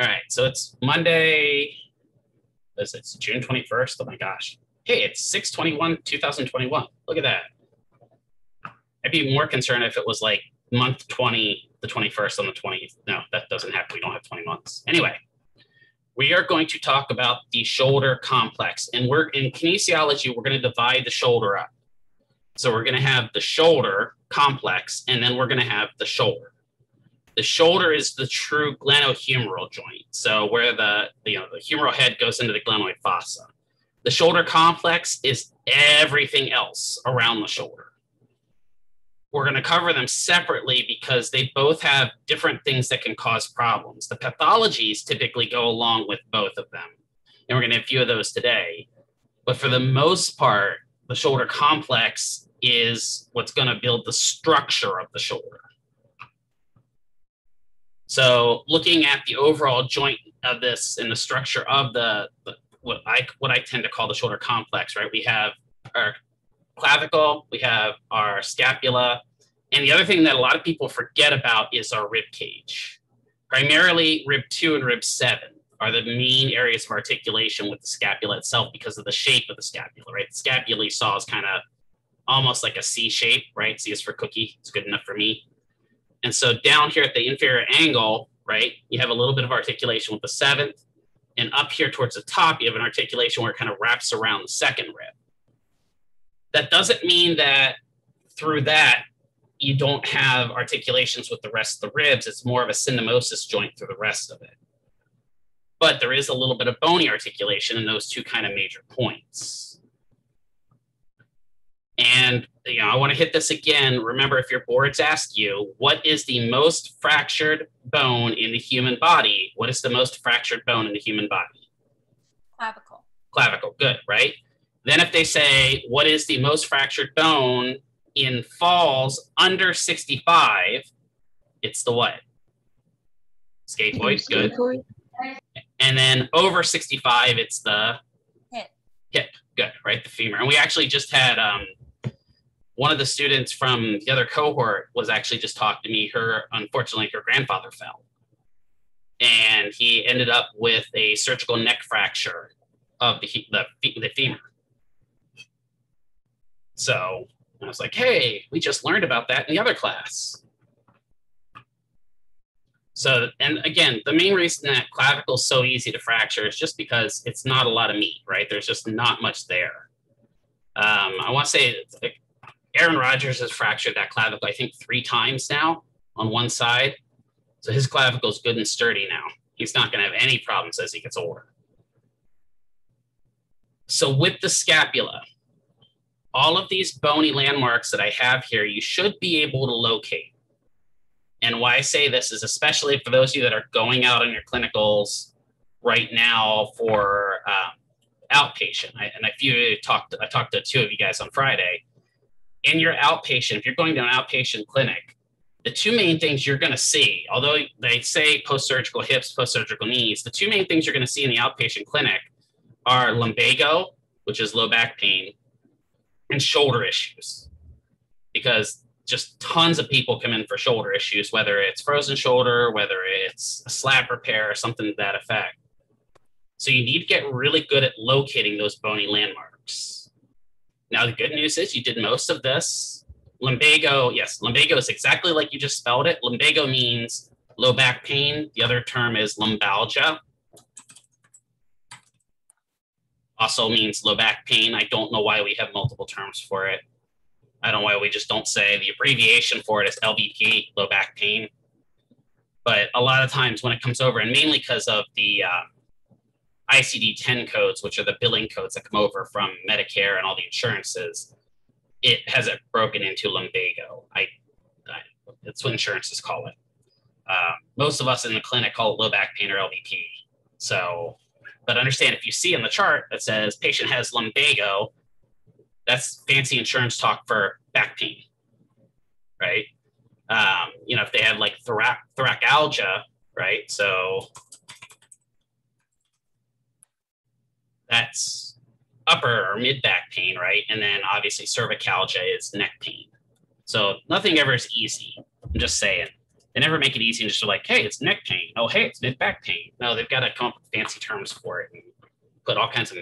All right, so it's Monday. This it's June 21st. Oh my gosh. Hey, it's 621, 2021. Look at that. I'd be more concerned if it was like month 20, the 21st on the 20th. No, that doesn't happen. We don't have 20 months. Anyway, we are going to talk about the shoulder complex. And we're in kinesiology, we're going to divide the shoulder up. So we're going to have the shoulder complex, and then we're going to have the shoulder. The shoulder is the true glenohumeral joint. So where the, you know, the humeral head goes into the glenoid fossa. The shoulder complex is everything else around the shoulder. We're going to cover them separately because they both have different things that can cause problems. The pathologies typically go along with both of them. And we're going to have a few of those today. But for the most part, the shoulder complex is what's going to build the structure of the shoulder. So looking at the overall joint of this and the structure of the, the what I what I tend to call the shoulder complex, right? We have our clavicle, we have our scapula, and the other thing that a lot of people forget about is our rib cage. Primarily, rib two and rib seven are the main areas of articulation with the scapula itself because of the shape of the scapula, right? The scapula you saw is kind of almost like a C shape, right? C is for cookie. It's good enough for me. And so down here at the inferior angle, right, you have a little bit of articulation with the seventh. And up here towards the top, you have an articulation where it kind of wraps around the second rib. That doesn't mean that through that, you don't have articulations with the rest of the ribs. It's more of a syndesmosis joint through the rest of it but there is a little bit of bony articulation in those two kind of major points. And you know, I want to hit this again. Remember, if your boards ask you, what is the most fractured bone in the human body? What is the most fractured bone in the human body? Clavicle. Clavicle, good, right? Then if they say, what is the most fractured bone in falls under 65, it's the what? Scaphoid, good. And then over 65, it's the hip. Hip, good, right? The femur. And we actually just had um, one of the students from the other cohort was actually just talked to me. Her, unfortunately, her grandfather fell. And he ended up with a surgical neck fracture of the, the, the femur. So I was like, hey, we just learned about that in the other class. So, and again, the main reason that clavicle is so easy to fracture is just because it's not a lot of meat, right? There's just not much there. Um, I want to say Aaron Rodgers has fractured that clavicle, I think, three times now on one side. So his clavicle is good and sturdy now. He's not going to have any problems as he gets older. So with the scapula, all of these bony landmarks that I have here, you should be able to locate. And why I say this is especially for those of you that are going out on your clinicals right now for um, outpatient. I, and I few talked, I talked to two of you guys on Friday. In your outpatient, if you're going to an outpatient clinic, the two main things you're going to see, although they say post-surgical hips, post-surgical knees, the two main things you're going to see in the outpatient clinic are lumbago, which is low back pain, and shoulder issues. Because just tons of people come in for shoulder issues, whether it's frozen shoulder, whether it's a SLAP repair or something to that effect. So you need to get really good at locating those bony landmarks. Now, the good news is you did most of this. Lumbago, yes, lumbago is exactly like you just spelled it. Lumbago means low back pain. The other term is lumbalgia. Also means low back pain. I don't know why we have multiple terms for it. I don't know why we just don't say the abbreviation for it is LBP, low back pain. But a lot of times when it comes over, and mainly because of the uh, ICD 10 codes, which are the billing codes that come over from Medicare and all the insurances, it has it broken into lumbago. I, I that's what insurances call it. Uh, most of us in the clinic call it low back pain or LBP. So, but understand if you see in the chart that says patient has lumbago, that's fancy insurance talk for back pain, right? Um, you know, if they have like thorac thoracalgia, right? So that's upper or mid back pain, right? And then obviously cervicalgia is neck pain. So nothing ever is easy. I'm just saying. They never make it easy and just like, hey, it's neck pain. Oh, hey, it's mid back pain. No, they've got to come up with fancy terms for it and put all kinds of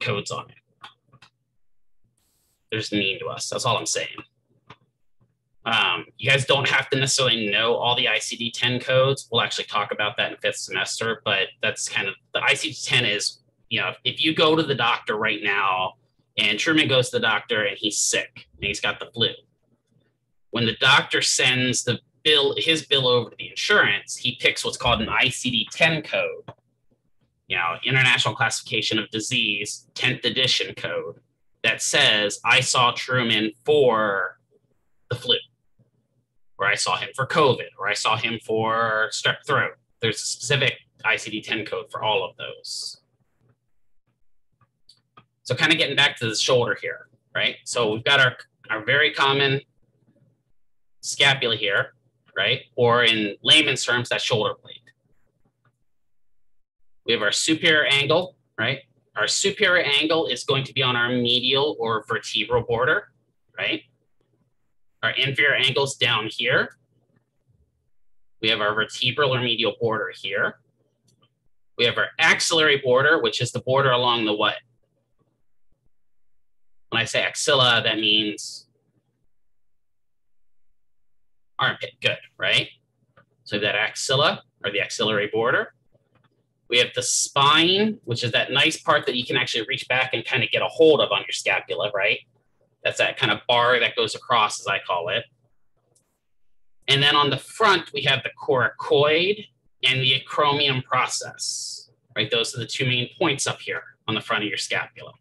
codes on it. They're just mean to us. That's all I'm saying. Um, you guys don't have to necessarily know all the ICD 10 codes. We'll actually talk about that in fifth semester, but that's kind of the ICD 10 is, you know, if you go to the doctor right now and Truman goes to the doctor and he's sick and he's got the flu, when the doctor sends the bill, his bill over to the insurance, he picks what's called an ICD 10 code, you know, International Classification of Disease, 10th edition code that says, I saw Truman for the flu or I saw him for COVID, or I saw him for strep throat. There's a specific ICD 10 code for all of those. So, kind of getting back to the shoulder here, right? So, we've got our, our very common scapula here, right? Or in layman's terms, that shoulder blade. We have our superior angle, right? Our superior angle is going to be on our medial or vertebral border, right? Our inferior angles down here. We have our vertebral or medial border here. We have our axillary border, which is the border along the what? When I say axilla, that means armpit. Good, right? So that axilla or the axillary border. We have the spine, which is that nice part that you can actually reach back and kind of get a hold of on your scapula, right? That's that kind of bar that goes across, as I call it. And then on the front, we have the coracoid and the acromion process, right? Those are the two main points up here on the front of your scapula.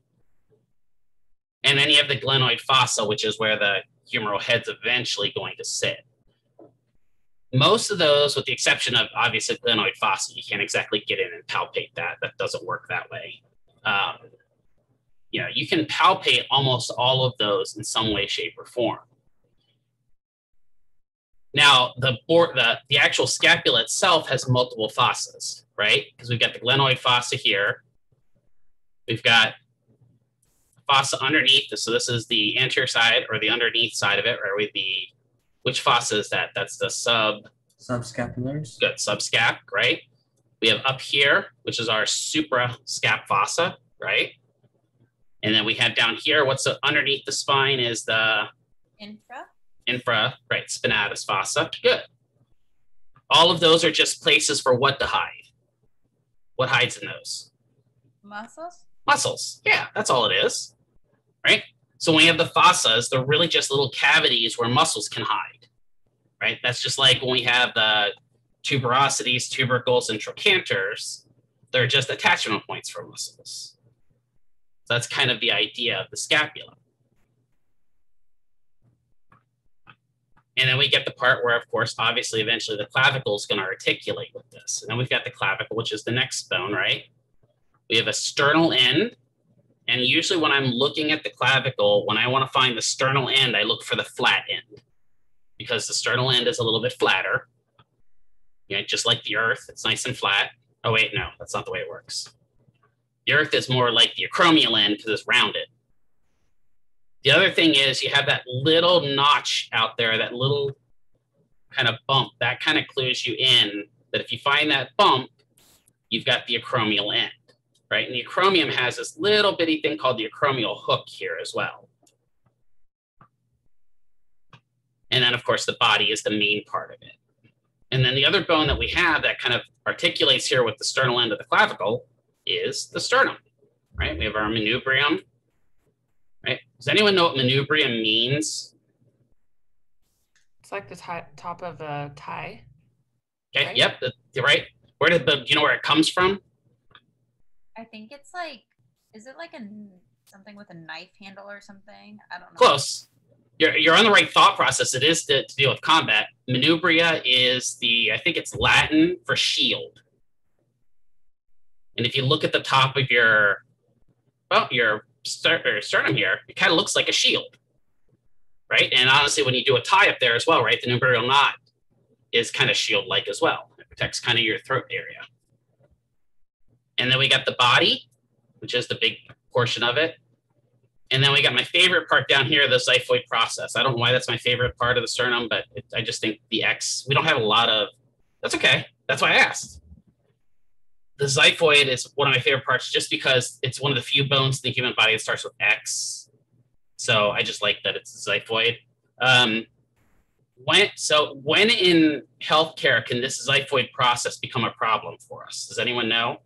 And then you have the glenoid fossa, which is where the humeral head's eventually going to sit. Most of those, with the exception of obviously glenoid fossa, you can't exactly get in and palpate that. That doesn't work that way. Um, you know, you can palpate almost all of those in some way, shape, or form. Now, the board, the, the actual scapula itself has multiple fossas, right? Because we've got the glenoid fossa here. We've got fossa underneath. So this is the anterior side or the underneath side of it, or with the which fossa is that? That's the sub subscapulars. Good, subscap, right? We have up here, which is our suprascap fossa, right? And then we have down here, what's underneath the spine is the infra. Infra, right? Spinatus fossa. Good. All of those are just places for what to hide. What hides in those? Muscles. Muscles. Yeah, that's all it is. Right? So when you have the fossas, they're really just little cavities where muscles can hide. Right? That's just like when we have the tuberosities, tubercles, and trochanters. They're just attachment points for muscles. So that's kind of the idea of the scapula. And then we get the part where, of course, obviously, eventually the clavicle is going to articulate with this. And then we've got the clavicle, which is the next bone, right? We have a sternal end. And usually when I'm looking at the clavicle, when I want to find the sternal end, I look for the flat end because the sternal end is a little bit flatter. You know, just like the earth, it's nice and flat. Oh, wait, no, that's not the way it works. The Earth is more like the acromial end because it's rounded. The other thing is you have that little notch out there, that little kind of bump, that kind of clues you in that if you find that bump, you've got the acromial end, right? And the acromion has this little bitty thing called the acromial hook here as well. And then, of course, the body is the main part of it. And then the other bone that we have that kind of articulates here with the sternal end of the clavicle is the sternum, right? We have our manubrium, right? Does anyone know what manubrium means? It's like the top of a tie. Okay, right? yep, the, right. Where did the, do you know where it comes from? I think it's like, is it like a something with a knife handle or something? I don't know. Close. You're, you're on the right thought process. It is to, to deal with combat. Manubria is the, I think it's Latin for shield. And if you look at the top of your, well, your sternum here, it kind of looks like a shield, right? And honestly, when you do a tie up there as well, right, the nubarial knot is kind of shield-like as well. It protects kind of your throat area. And then we got the body, which is the big portion of it. And then we got my favorite part down here, the xiphoid process. I don't know why that's my favorite part of the sternum, but it, I just think the X, we don't have a lot of, that's okay. That's why I asked. The xiphoid is one of my favorite parts just because it's one of the few bones in the human body that starts with X. So I just like that it's xiphoid. Um, when, so when in healthcare can this xiphoid process become a problem for us? Does anyone know?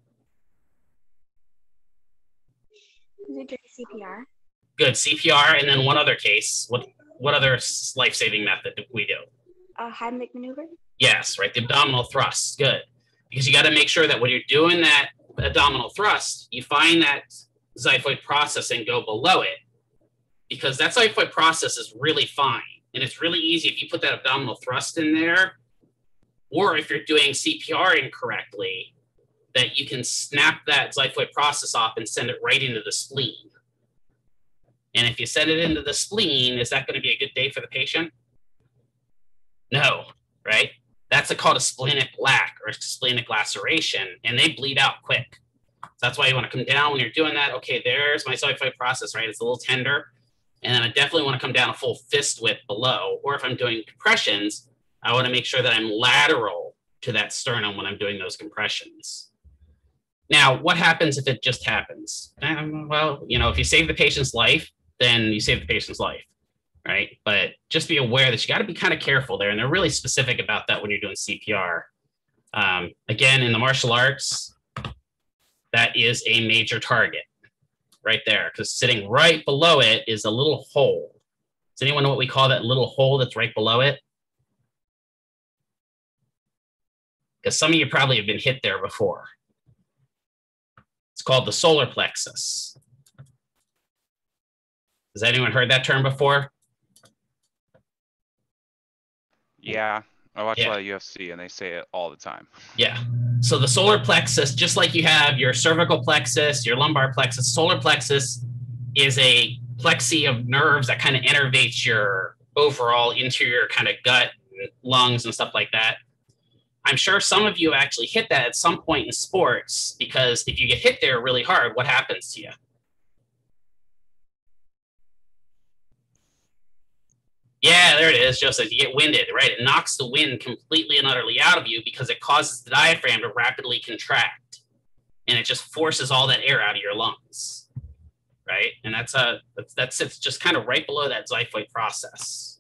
Is it during CPR? Good CPR, and then one other case. What what other life saving method do we do? A Heimlich maneuver? Yes, right. The abdominal thrust. Good, because you got to make sure that when you're doing that abdominal thrust, you find that xiphoid process and go below it, because that xiphoid process is really fine, and it's really easy if you put that abdominal thrust in there, or if you're doing CPR incorrectly, that you can snap that xiphoid process off and send it right into the spleen. And if you send it into the spleen, is that going to be a good day for the patient? No, right? That's a, called a splenic lac or a splenic laceration, and they bleed out quick. So that's why you want to come down when you're doing that. Okay, there's my xiphoid process, right? It's a little tender. And then I definitely want to come down a full fist width below. Or if I'm doing compressions, I want to make sure that I'm lateral to that sternum when I'm doing those compressions. Now, what happens if it just happens? Um, well, you know, if you save the patient's life, then you save the patient's life, right? But just be aware that you got to be kind of careful there. And they're really specific about that when you're doing CPR. Um, again, in the martial arts, that is a major target right there because sitting right below it is a little hole. Does anyone know what we call that little hole that's right below it? Because some of you probably have been hit there before. It's called the solar plexus. Has anyone heard that term before? Yeah, I watch Yeah. a lot of UFC and they say it all the time. Yeah. So the solar plexus, just like you have your cervical plexus, your lumbar plexus, solar plexus is a plexi of nerves that kind of innervates your overall interior kind of gut, lungs, and stuff like that. I'm sure some of you actually hit that at some point in sports because if you get hit there really hard, what happens to you? Yeah, there it is, Joseph. You get winded, right? It knocks the wind completely and utterly out of you because it causes the diaphragm to rapidly contract, and it just forces all that air out of your lungs, right? And that's a that's that sits just kind of right below that xiphoid process,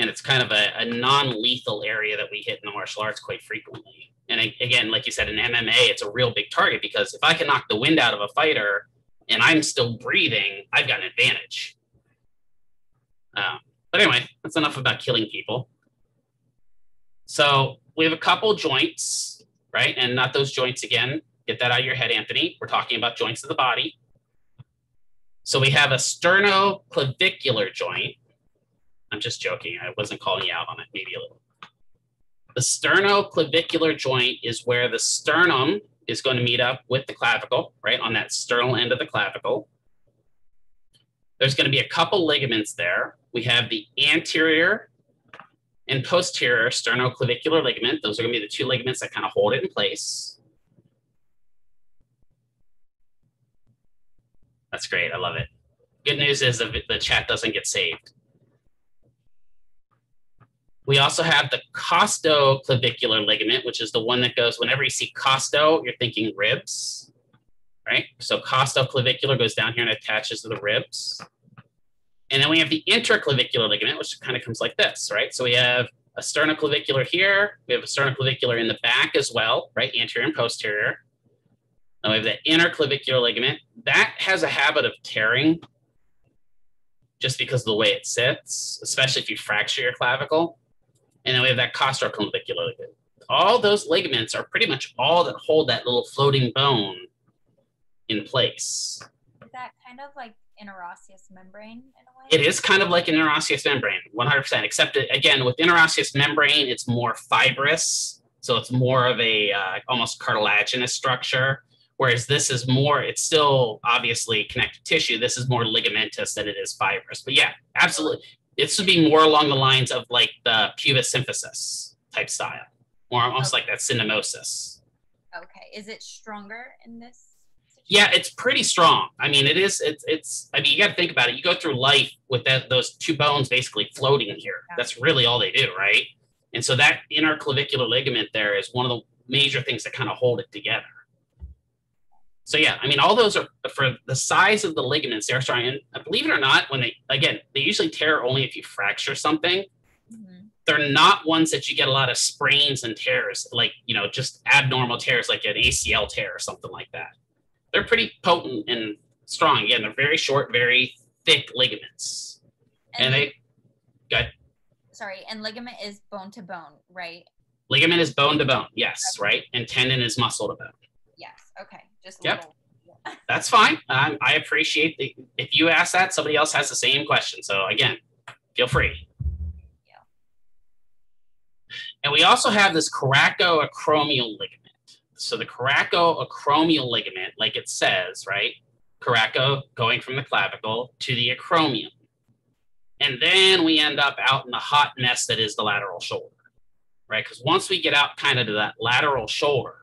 and it's kind of a, a non-lethal area that we hit in the martial arts quite frequently. And again, like you said, in MMA, it's a real big target because if I can knock the wind out of a fighter and I'm still breathing, I've got an advantage. Um, but anyway, that's enough about killing people. So we have a couple joints, right? And not those joints again. Get that out of your head, Anthony. We're talking about joints of the body. So we have a sternoclavicular joint. I'm just joking. I wasn't calling you out on it, maybe a little. The sternoclavicular joint is where the sternum is going to meet up with the clavicle, right? On that sternal end of the clavicle. There's going to be a couple ligaments there. We have the anterior and posterior sternoclavicular ligament. Those are going to be the two ligaments that kind of hold it in place. That's great. I love it. Good news is the, the chat doesn't get saved. We also have the costoclavicular ligament, which is the one that goes whenever you see costo, you're thinking ribs, right? So costoclavicular goes down here and attaches to the ribs. And then we have the interclavicular ligament, which kind of comes like this, right? So we have a sternoclavicular here. We have a sternoclavicular in the back as well, right? Anterior and posterior. Then we have the interclavicular ligament. That has a habit of tearing just because of the way it sits, especially if you fracture your clavicle. And then we have that costoclavicular ligament. All those ligaments are pretty much all that hold that little floating bone in place. Is that kind of like interosseous membrane in a way? It is kind of like an interosseous membrane, 100%, except it, again, with interosseous membrane, it's more fibrous. So it's more of a uh, almost cartilaginous structure. Whereas this is more, it's still obviously connective tissue. This is more ligamentous than it is fibrous. But yeah, absolutely. This would be more along the lines of like the pubis symphysis type style, or almost like that syndesmosis. Okay. Is it stronger in this situation? yeah, it's pretty strong. I mean, it is. It's. It's. I mean, you got to think about it. You go through life with that those two bones basically floating here. Yeah. That's really all they do, right? And so that interclavicular ligament there is one of the major things that kind of hold it together. So yeah, I mean, all those are for the size of the ligaments. They're strong, and uh, believe it or not, when they again, they usually tear only if you fracture something. Mhm. They're not ones that you get a lot of sprains and tears, like you know, just abnormal tears, like an ACL tear or something like that. They're pretty potent and strong. Again, they're very short, very thick ligaments, and they Good. sorry, and ligament is bone to bone, right? ligament is bone to bone, yes, right, and tendon is muscle to bone. Yes. Okay. Just Yep. little. That's fine. Um, I appreciate the if you ask that, somebody else has the same question. So again, feel free. Yeah. And we also have this coracoacromial ligament. So the coracoacromial ligament, like it says, right? Coraco going from the clavicle to the acromion. And then we end up out in the hot mess that is the lateral shoulder, right? Because once we get out kind of to that lateral shoulder,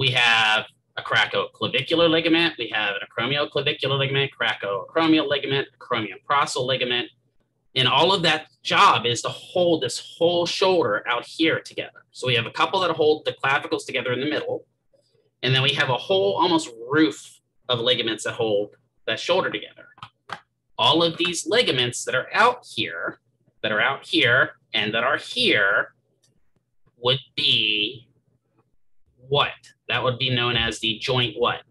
we have a coracoclavicular ligament, we have an acromioclavicular ligament, coracoacromial ligament, acromion-prossal ligament. And all of that job is to hold this whole shoulder out here together. So we have a couple that hold the clavicles together in the middle. And then we have a whole almost roof of ligaments that hold that shoulder together. All of these ligaments that are out here, that are out here, and that are here would be what? That would be known as the joint what?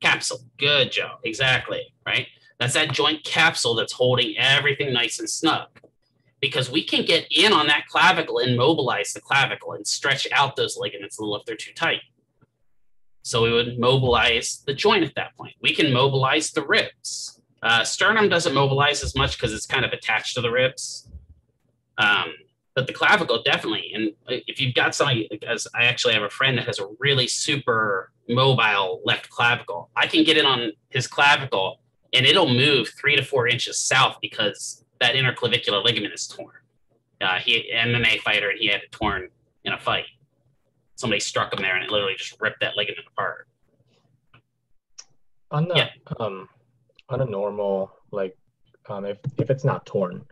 Capsule. Good, Joe. Exactly. Right. That's that joint capsule that's holding everything nice and snug. Because we can get in on that clavicle and mobilize the clavicle and stretch out those ligaments a little if they're too tight. So we would mobilize the joint at that point. We can mobilize the ribs. Uh, sternum doesn't mobilize as much because it's kind of attached to the ribs. Um, but the clavicle definitely. And if you've got somebody, as I actually have a friend that has a really super mobile left clavicle, I can get in on his clavicle and it'll move three to four inches south because that interclavicular ligament is torn. Uh, he MMA fighter and he had it torn in a fight. Somebody struck him there and it literally just ripped that ligament apart. On the Yeah. um on a normal like um if if it's not torn,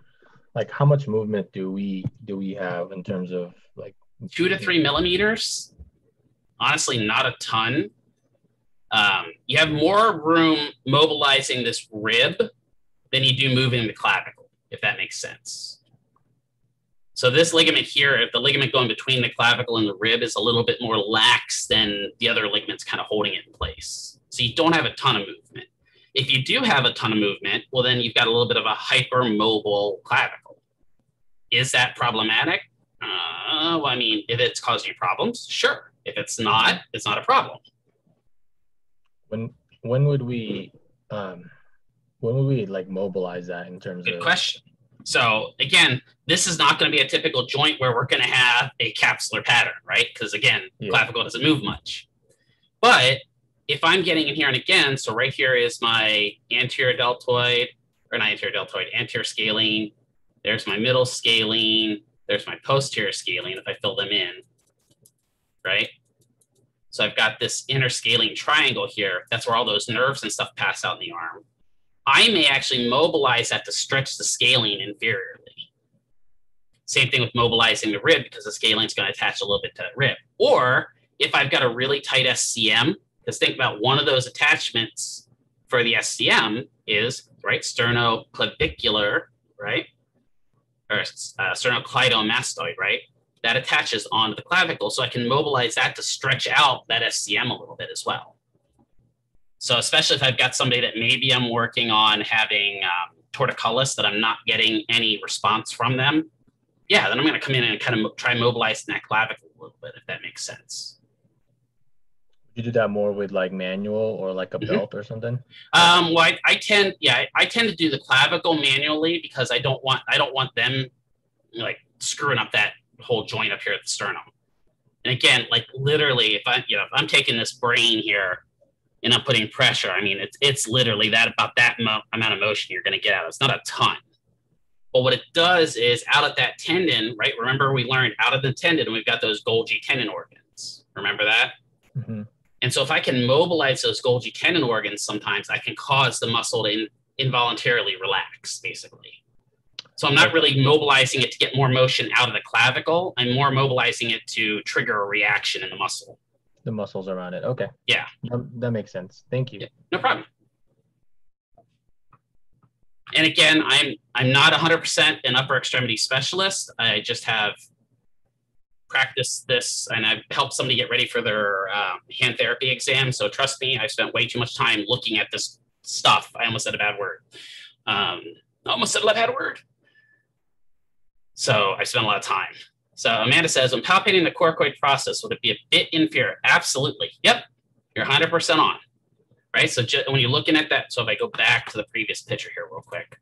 like how much movement do we do we have in terms of like two to three millimeters. Honestly, not a ton. Um, you have more room mobilizing this rib than you do moving the clavicle, if that makes sense. So this ligament here, if the ligament going between the clavicle and the rib is a little bit more lax than the other ligaments kind of holding it in place. So you don't have a ton of movement. If you do have a ton of movement, well, then you've got a little bit of a hypermobile clavicle. Is that problematic? Uh, well, I mean, if it's causing you problems, sure. If it's not, it's not a problem. when when would we um when would we like mobilize that in terms of Good of question. So again, this is not going to be a typical joint where we're going to have a capsular pattern, right? Because again, Yeah. clavicle doesn't move much. But if I'm getting in here and again, so right here is my anterior deltoid, or not anterior deltoid, anterior scalene. There's my middle scalene. There's my posterior scalene if I fill them in, right? So I've got this interscalene triangle here. That's where all those nerves and stuff pass out in the arm. I may actually mobilize that to stretch the scalene inferiorly. Same thing with mobilizing the rib because the scalene is going to attach a little bit to that rib. Or if I've got a really tight SCM, because think about one of those attachments for the SCM is right sternoclavicular, right, or uh, sternocleidomastoid, right. That attaches onto the clavicle, so I can mobilize that to stretch out that SCM a little bit as well. So especially if I've got somebody that maybe I'm working on having um, torticollis that I'm not getting any response from them, yeah, then I'm going to come in and kind of mo- try mobilizing that clavicle a little bit, if that makes sense. You do that more with like manual or like a Mhm. belt or something? Um, well, I, I tend, yeah, I, I tend to do the clavicle manually because I don't want, I don't want them like screwing up that whole joint up here at the sternum. And again, like literally, if I, you know, if I'm taking this brain here and I'm putting pressure, I mean, it's it's literally that about that mo- amount of motion you're going to get out. It's not a ton. But what it does is out of that tendon, right? Remember we learned out of the tendon, we've got those Golgi tendon organs. Remember that? Mhm. And so if I can mobilize those Golgi tendon organs, sometimes I can cause the muscle to in- involuntarily relax, basically. So I'm not really mobilizing it to get more motion out of the clavicle. I'm more mobilizing it to trigger a reaction in the muscle. The muscles around it. Okay. Yeah. That, makes sense. Thank you. Yeah. No problem. And again, I'm I'm not 100% an upper extremity specialist. I just have practiced this and I've helped somebody get ready for their uh, hand therapy exam. So trust me, I've spent way too much time looking at this stuff. I almost said a bad word. Um, I almost said a bad word. So I spent a lot of time. So Amanda says, when palpating the coracoid process, would it be a bit inferior? Absolutely. Yep. You're 100% on right? So ju- when you're looking at that, so if I go back to the previous picture here real quick.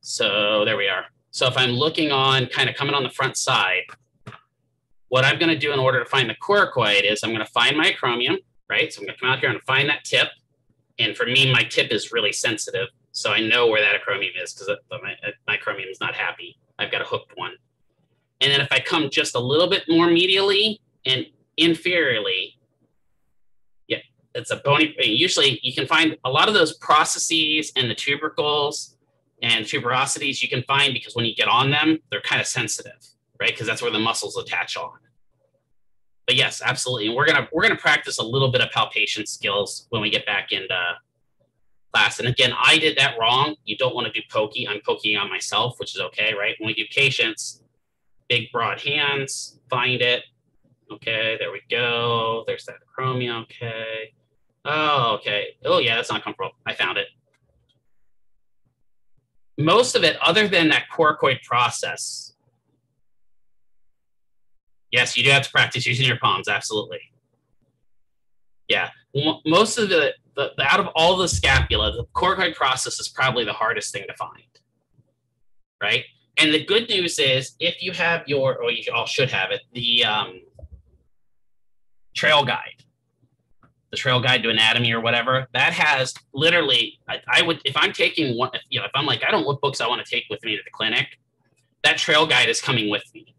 So there we are. So if I'm looking on kind of coming on the front side, what I'm going to do in order to find the coracoid is I'm going to find my acromion, right? So I'm going to come out here and find that tip. And for me, my tip is really sensitive. So I know where that acromion is because my, my acromion is not happy. I've got a hooked one. And then if I come just a little bit more medially and inferiorly, yeah, it's a bony usually you can find a lot of those processes and the tubercles and tuberosities you can find because when you get on them they're kind of sensitive right because that's where the muscles attach on but yes absolutely and we're gonna we're gonna practice a little bit of palpation skills when we get back into class and again i did that wrong you don't want to do pokey i'm poking on myself which is okay right when we do patients, big broad hands find it okay there we go there's that acromia okay Oh, okay. Oh, yeah, that's not comfortable. I found it. Most of it, other than that coracoid process, yes, you do have to practice using your palms. Absolutely. Yeah, most of the, the, the out of all the scapula, the coracoid process is probably the hardest thing to find, right? And the good news is, if you have your, or you all should have it, the um, trail guide the trail guide to anatomy or whatever that has literally I, I, would if i'm taking one you know if i'm like i don't know what books i want to take with me to the clinic that trail guide is coming with me.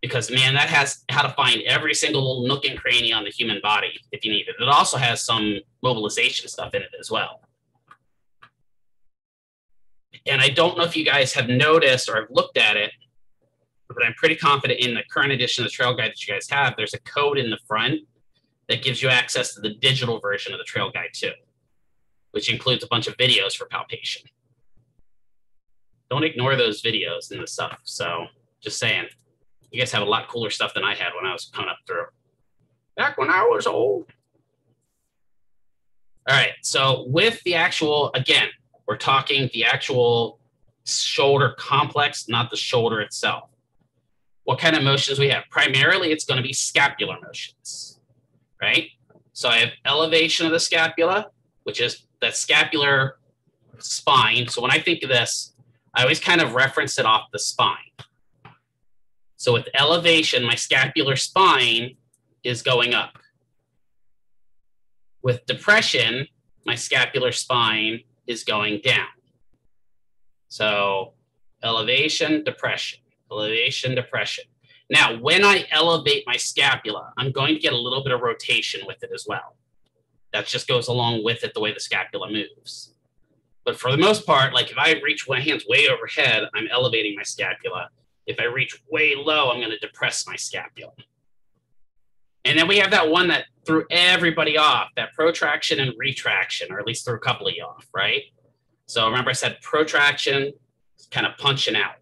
Because man that has how to find every single little nook and cranny on the human body if you need it. It also has some mobilization stuff in it as well. And i don't know if you guys have noticed or have looked at it but i'm pretty confident in the current edition of the trail guide that you guys have there's a code in the front that gives you access to the digital version of the trail guide too, which includes a bunch of videos for palpation. Don't ignore those videos and the stuff. So just saying, you guys have a lot cooler stuff than I had when I was coming up through. Back when I was old. All right, so with the actual, again, we're talking the actual shoulder complex, not the shoulder itself. What kind of motions we have? Primarily, it's going to be scapular motions right? So I have elevation of the scapula, which is that scapular spine. So when I think of this, I always kind of reference it off the spine. So with elevation, my scapular spine is going up. With depression, my scapular spine is going down. So elevation, depression, elevation, depression. Now, when I elevate my scapula, I'm going to get a little bit of rotation with it as well. That just goes along with it the way the scapula moves. But for the most part, like if I reach my hands way overhead, I'm elevating my scapula. If I reach way low, I'm going to depress my scapula. And then we have that one that threw everybody off, that protraction and retraction, or at least threw a couple of you off, right? So remember I said protraction, kind of punching out.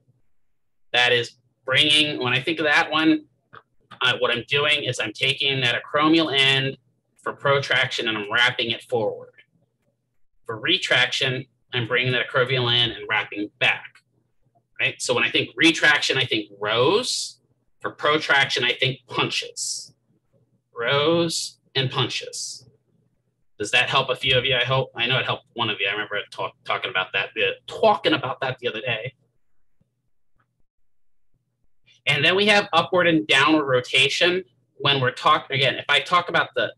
That is bringing, when I think of that one, uh, what I'm doing is I'm taking that acromial end for protraction and I'm wrapping it forward. For retraction, I'm bringing that acromial end and wrapping back. Right. So when I think retraction, I think rows. For protraction, I think punches. Rows and punches. Does that help a few of you? I hope. I know it helped one of you. I remember talk, talking about that. Uh, talking about that the other day. And then we have upward and downward rotation. When we're talking, again, if I talk about the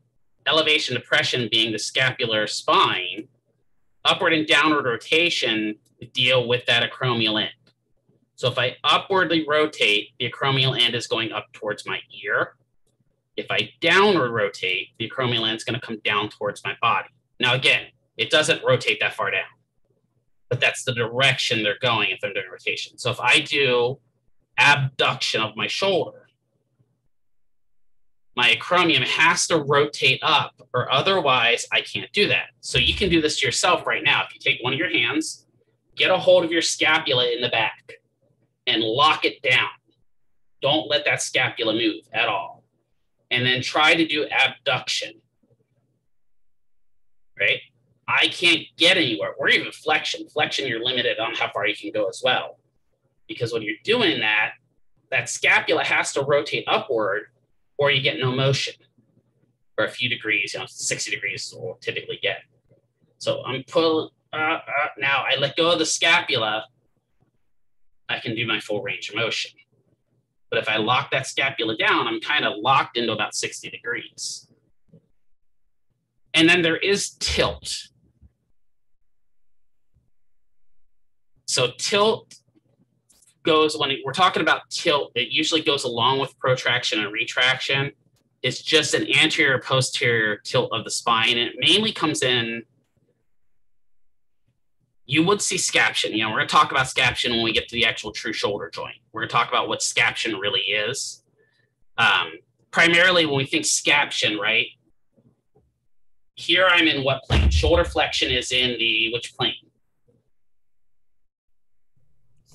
elevation depression being the scapular spine, upward and downward rotation deal with that acromial end. So if I upwardly rotate, the acromial end is going up towards my ear. If I downward rotate, the acromial end is going to come down towards my body. Now, again, it doesn't rotate that far down, but that's the direction they're going if they're doing rotation. So if I do abduction of my shoulder, my acromion has to rotate up or otherwise I can't do that. So you can do this to yourself right now. If you take one of your hands, get a hold of your scapula in the back and lock it down. Don't let that scapula move at all. And then try to do abduction. Right? I can't get anywhere, or even flexion. Flexion, you're limited on how far you can go as well. Because when you're doing that, that scapula has to rotate upward or you get no motion for a few degrees, you know, 60 degrees will typically get. So I'm pulling, uh, uh, now I let go of the scapula, I can do my full range of motion. But if I lock that scapula down, I'm kind of locked into about 60 degrees. And then there is tilt. So tilt goes when we're talking about tilt, it usually goes along with protraction and retraction. It's just an anterior posterior tilt of the spine. And it mainly comes in. You would see scaption. You know, we're going to talk about scaption when we get to the actual true shoulder joint. We're going to talk about what scaption really is. Um, primarily, when we think scaption, right? Here I'm in what plane? Shoulder flexion is in the which plane?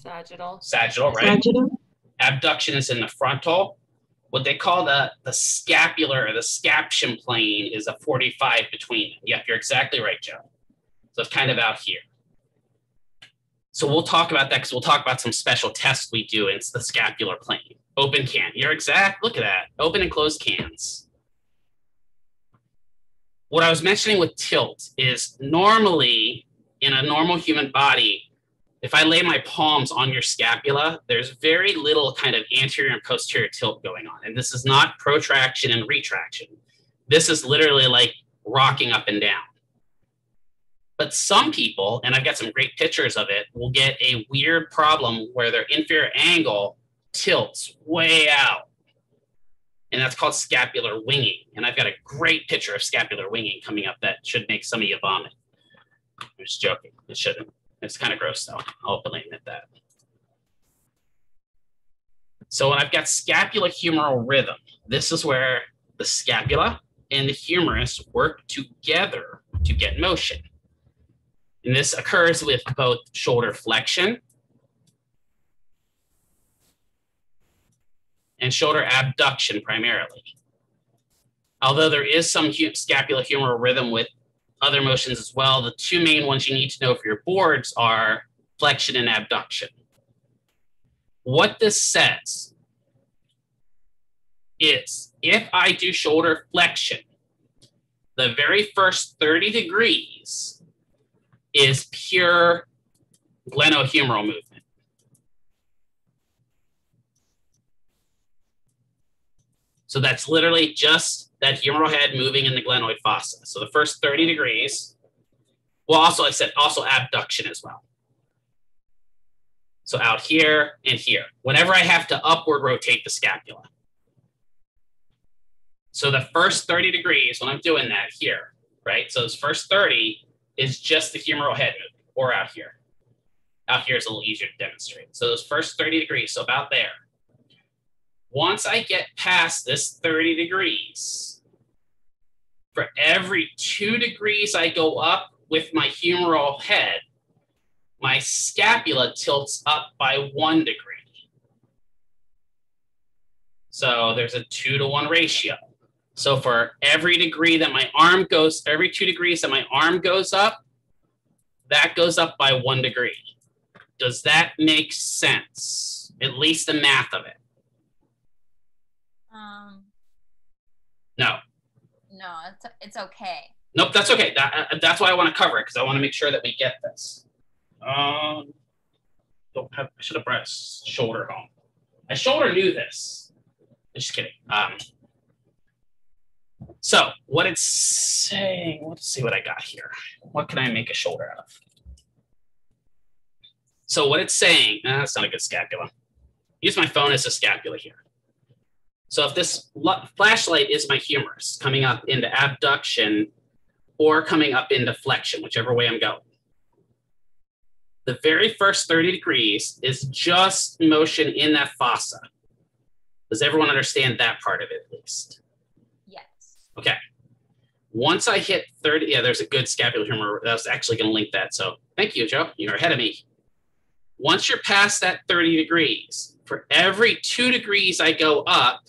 Sagittal. Sagittal, right? Sagittal. Abduction is in the frontal. What they call the, the scapular or the scaption plane is a 45 between them. Yep, you're exactly right, Joe. So it's kind of out here. So we'll talk about that because we'll talk about some special tests we do in the scapular plane. Open can. You're exact. Look at that. Open and closed cans. What I was mentioning with tilt is normally in a normal human body, if I lay my palms on your scapula, there's very little kind of anterior and posterior tilt going on. And this is not protraction and retraction. This is literally like rocking up and down. But some people, and I've got some great pictures of it, will get a weird problem where their inferior angle tilts way out. And that's called scapular winging. And I've got a great picture of scapular winging coming up that should make some of you vomit. I'm just joking. It shouldn't. It's kind of gross though. I'll openly admit that. So when I've got scapulohumeral rhythm, this is where the scapula and the humerus work together to get motion. And this occurs with both shoulder flexion and shoulder abduction primarily. Although there is some hu- scapulohumeral rhythm with other motions as well. The two main ones you need to know for your boards are flexion and abduction. What this says is if I do shoulder flexion, the very first 30 degrees is pure glenohumeral movement. So that's literally just that humeral head moving in the glenoid fossa. So the first 30 degrees, well, also I said also abduction as well. So out here and here, whenever I have to upward rotate the scapula. So the first 30 degrees when I'm doing that here, right? So this first 30 is just the humeral head moving or out here. Out here is a little easier to demonstrate. So those first 30 degrees, so about there. Once I get past this 30 degrees, for every two degrees I go up with my humeral head, my scapula tilts up by one degree. So there's a two to one ratio. So for every degree that my arm goes, every two degrees that my arm goes up, that goes up by one degree. Does that make sense? At least the math of it. Um, No. No, it's it's okay. Nope, that's okay. That, uh, that's why I want to cover it because I want to make sure that we get this. Um, don't have. I should have brought shoulder home. I shoulder knew this. Just kidding. Um, so what it's saying. Let's see what I got here. What can I make a shoulder out of? So what it's saying. Uh, that's not a good scapula. Use my phone as a scapula here. So if this flashlight is my humerus coming up into abduction or coming up into flexion, whichever way I'm going, the very first 30 degrees is just motion in that fossa. Does everyone understand that part of it at least? Yes. Okay. Once I hit 30, yeah, there's a good scapular humor. I was actually going to link that. So thank you, Joe. You're ahead of me. Once you're past that 30 degrees, for every two degrees I go up,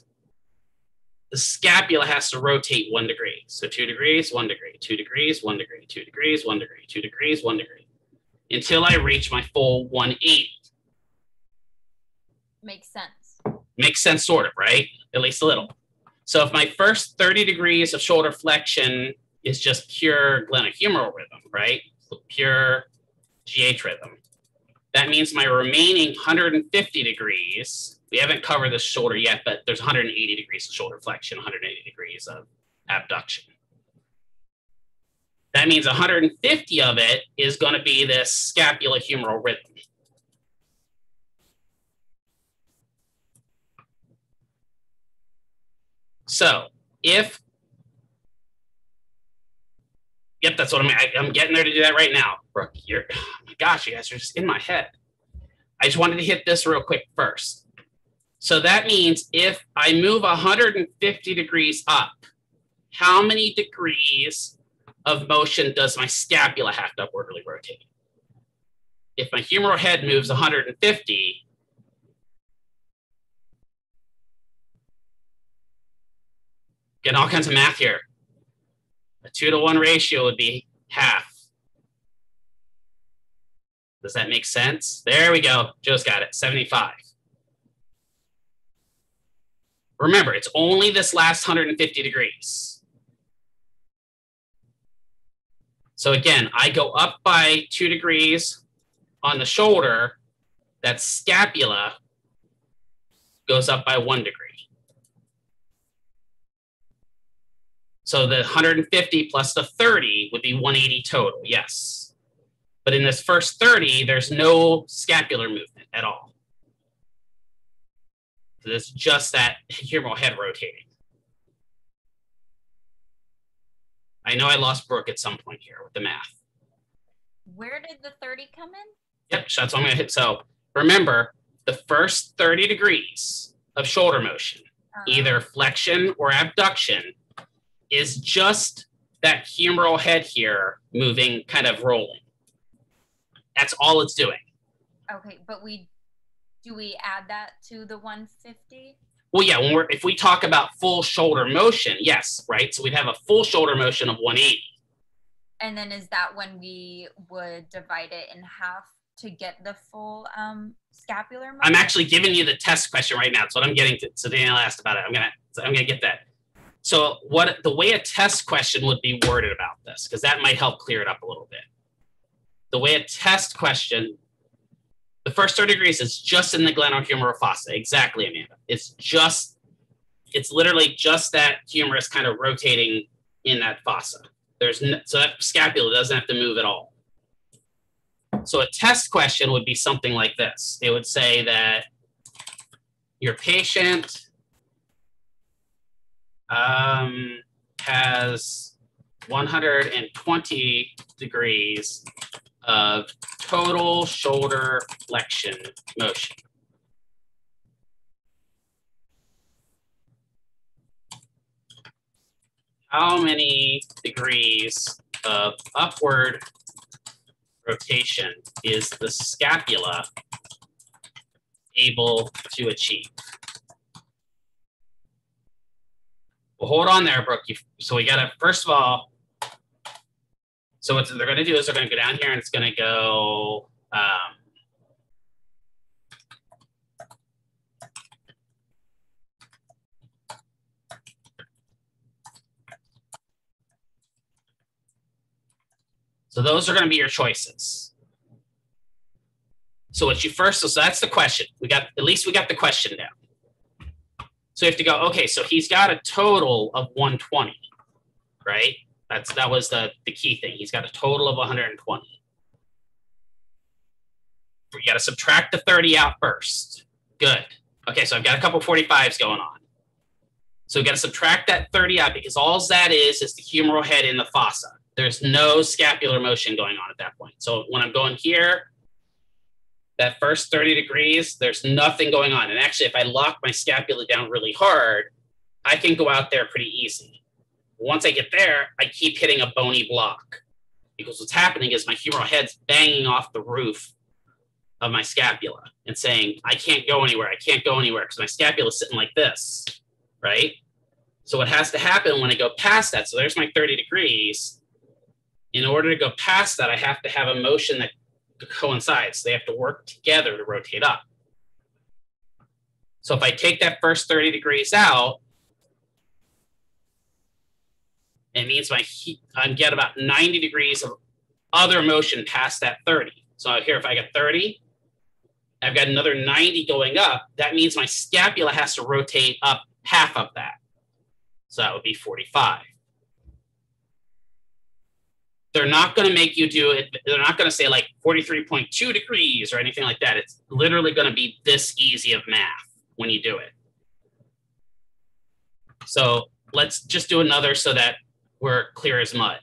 the scapula has to rotate one degree. So two degrees, one degree, two degrees, one degree, two degrees, one degree, two degrees, one degree, until I reach my full 180. Makes sense. Makes sense, sort of, right? At least a little. So if my first 30 degrees of shoulder flexion is just pure glenohumeral rhythm, right? Pure GH rhythm. That means my remaining 150 degrees, we haven't covered the shoulder yet, but there's 180 degrees of shoulder flexion, 180 degrees of abduction. That means 150 of it is going to be this scapulohumeral rhythm. So if, yep, that's what I'm, I, I'm getting there to do that right now. Brooke, you're, oh my gosh, you guys are just in my head. I just wanted to hit this real quick first. So that means if I move 150 degrees up, how many degrees of motion does my scapula have to upwardly rotate? If my humeral head moves 150, getting all kinds of math here. A two to one ratio would be half. Does that make sense? There we go. Joe's got it. 75. Remember, it's only this last 150 degrees. So again, I go up by two degrees on the shoulder. That scapula goes up by one degree. So the 150 plus the 30 would be 180 total, yes. But in this first 30, there's no scapular movement at all. It's just that humeral head rotating. I know I lost Brooke at some point here with the math. Where did the 30 come in? Yep, so that's what I'm gonna hit. So remember, the first 30 degrees of shoulder motion, Um, either flexion or abduction, is just that humeral head here moving, kind of rolling. That's all it's doing. Okay, but we do we add that to the 150? Well, yeah, when we're if we talk about full shoulder motion, yes, right. So we'd have a full shoulder motion of 180. And then is that when we would divide it in half to get the full um scapular I'm actually giving you the test question right now. That's what I'm getting to. So Daniel asked about it. I'm gonna I'm gonna get that. So what the way a test question would be worded about this, because that might help clear it up a little bit. The way a test question, the first 30 degrees is just in the glenohumeral fossa. Exactly, Amanda. It's just, it's literally just that humerus kind of rotating in that fossa. There's no, so that scapula doesn't have to move at all. So a test question would be something like this. It would say that your patient um, has 120 degrees of total shoulder flexion motion. How many degrees of upward rotation is the scapula able to achieve? Well, hold on there, Brooke. You, so we got to, first of all, so what they're going to do is they're going to go down here and it's going to go, um, so those are going to be your choices. So what you first, so that's the question. We got, at least we got the question down. So you have to go, okay, so he's got a total of 120, right? That's that was the, the key thing. He's got a total of 120. You got to subtract the 30 out first. Good. Okay, so I've got a couple 45s going on. So we got to subtract that 30 out because all that is is the humeral head in the fossa. There's no scapular motion going on at that point. So when I'm going here, that first 30 degrees, there's nothing going on. And actually, if I lock my scapula down really hard, I can go out there pretty easy. Once I get there, I keep hitting a bony block because what's happening is my humeral head's banging off the roof of my scapula and saying, I can't go anywhere. I can't go anywhere because my scapula is sitting like this, right? So what has to happen when I go past that? So there's my 30 degrees. In order to go past that, I have to have a motion that coincides. They have to work together to rotate up. So if I take that first 30 degrees out, it means my heat, I get about 90 degrees of other motion past that 30. So here, if I get 30, I've got another 90 going up. That means my scapula has to rotate up half of that. So that would be 45. They're not going to make you do it. They're not going to say like 43.2 degrees or anything like that. It's literally going to be this easy of math when you do it. So let's just do another so that we're clear as mud.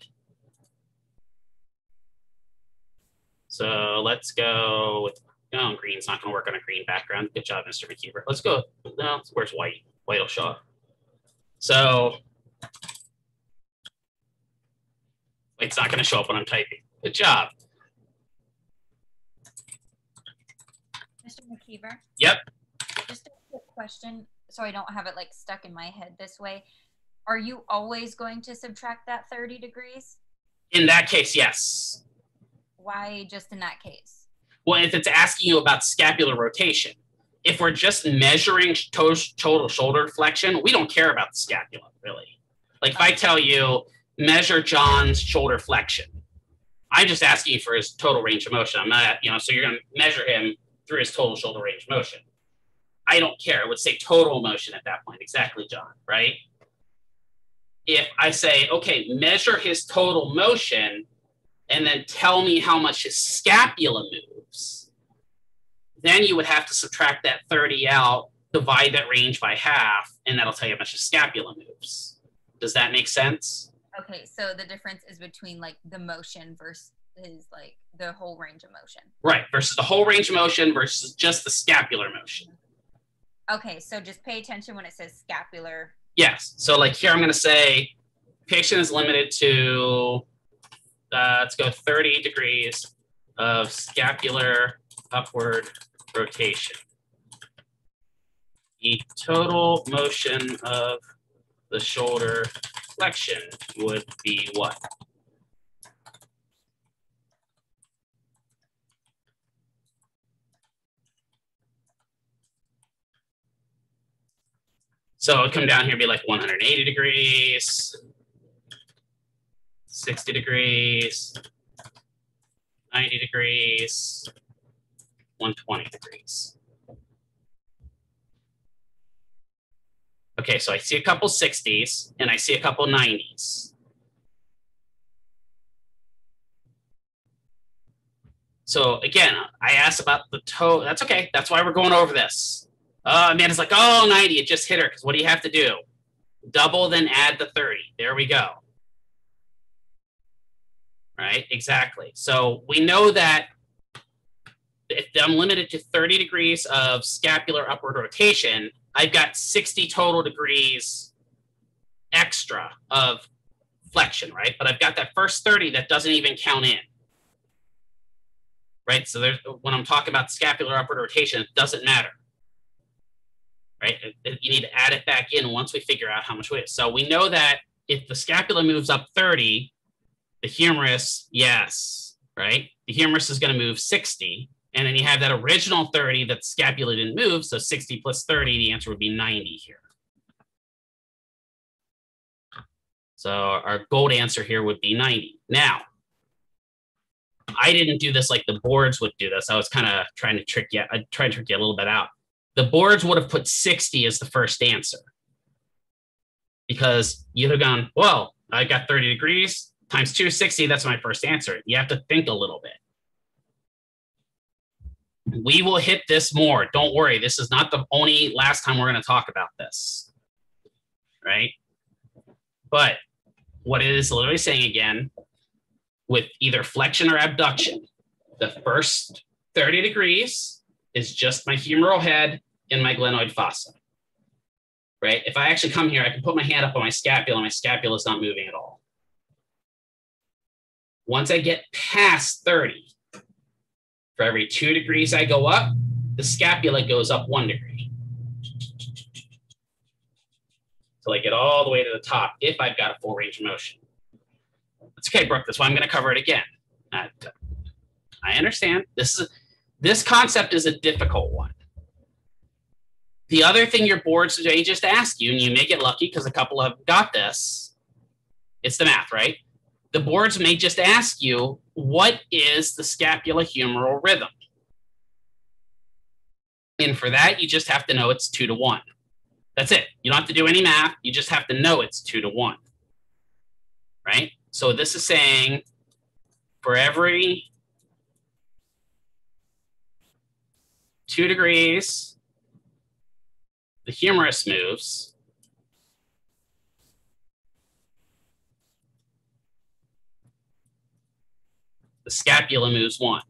So let's go with, no, green's not gonna work on a green background. Good job, Mr. McKeever. Let's go, no, where's white? White will show up. So it's not gonna show up when I'm typing. Good job. Mr. McKeever? Yep. Just a quick question, so I don't have it like stuck in my head this way. Are you always going to subtract that 30 degrees? In that case, yes. Why just in that case? Well, if it's asking you about scapular rotation, if we're just measuring to- total shoulder flexion, we don't care about the scapula really. Like if I tell you measure John's shoulder flexion, I'm just asking for his total range of motion. I'm not, you know, so you're going to measure him through his total shoulder range of motion. I don't care. It would say total motion at that point. Exactly, John, right? If I say, okay, measure his total motion and then tell me how much his scapula moves, then you would have to subtract that 30 out, divide that range by half, and that'll tell you how much his scapula moves. Does that make sense? Okay, so the difference is between like the motion versus like the whole range of motion. Right, versus the whole range of motion versus just the scapular motion. Okay, so just pay attention when it says scapular. Yes. So like here, I'm going to say patient is limited to, uh, let's go 30 degrees of scapular upward rotation. The total motion of the shoulder flexion would be what? So it'd come down here, be like 180 degrees, 60 degrees, 90 degrees, 120 degrees. Okay, so I see a couple 60s and I see a couple 90s. So again, I asked about the toe. That's okay. That's why we're going over this. Uh, Amanda's like, oh, 90, it just hit her. Because what do you have to do? Double, then add the 30. There we go. Right, exactly. So we know that if I'm limited to 30 degrees of scapular upward rotation, I've got 60 total degrees extra of flexion, right? But I've got that first 30 that doesn't even count in. Right, so there's when I'm talking about scapular upward rotation, it doesn't matter right? You need to add it back in once we figure out how much weight. So we know that if the scapula moves up 30, the humerus, yes, right? The humerus is going to move 60. And then you have that original 30 that scapula didn't move. So 60 plus 30, the answer would be 90 here. So our gold answer here would be 90. Now, I didn't do this like the boards would do this. I was kind of trying to trick you. Uh, I tried to trick you a little bit out the boards would have put 60 as the first answer because you'd have gone, well, I got 30 degrees times 260. That's my first answer. You have to think a little bit. We will hit this more. Don't worry. This is not the only last time we're going to talk about this. right? But what it is literally saying again, with either flexion or abduction, the first 30 degrees is just my humeral head and my glenoid fossa. Right? If I actually come here, I can put my hand up on my scapula, and my scapula is not moving at all. Once I get past 30, for every two degrees I go up, the scapula goes up one degree. Till I get all the way to the top if I've got a full range of motion. It's okay, Brooke. That's why I'm going to cover it again. I understand. This is this concept is a difficult one. The other thing your boards may just ask you, and you may get lucky because a couple have got this, it's the math, right? The boards may just ask you, what is the scapula humeral rhythm? And for that, you just have to know it's two to one. That's it. You don't have to do any math. You just have to know it's two to one. Right? So this is saying for every two degrees, the humerus moves. The scapula moves one.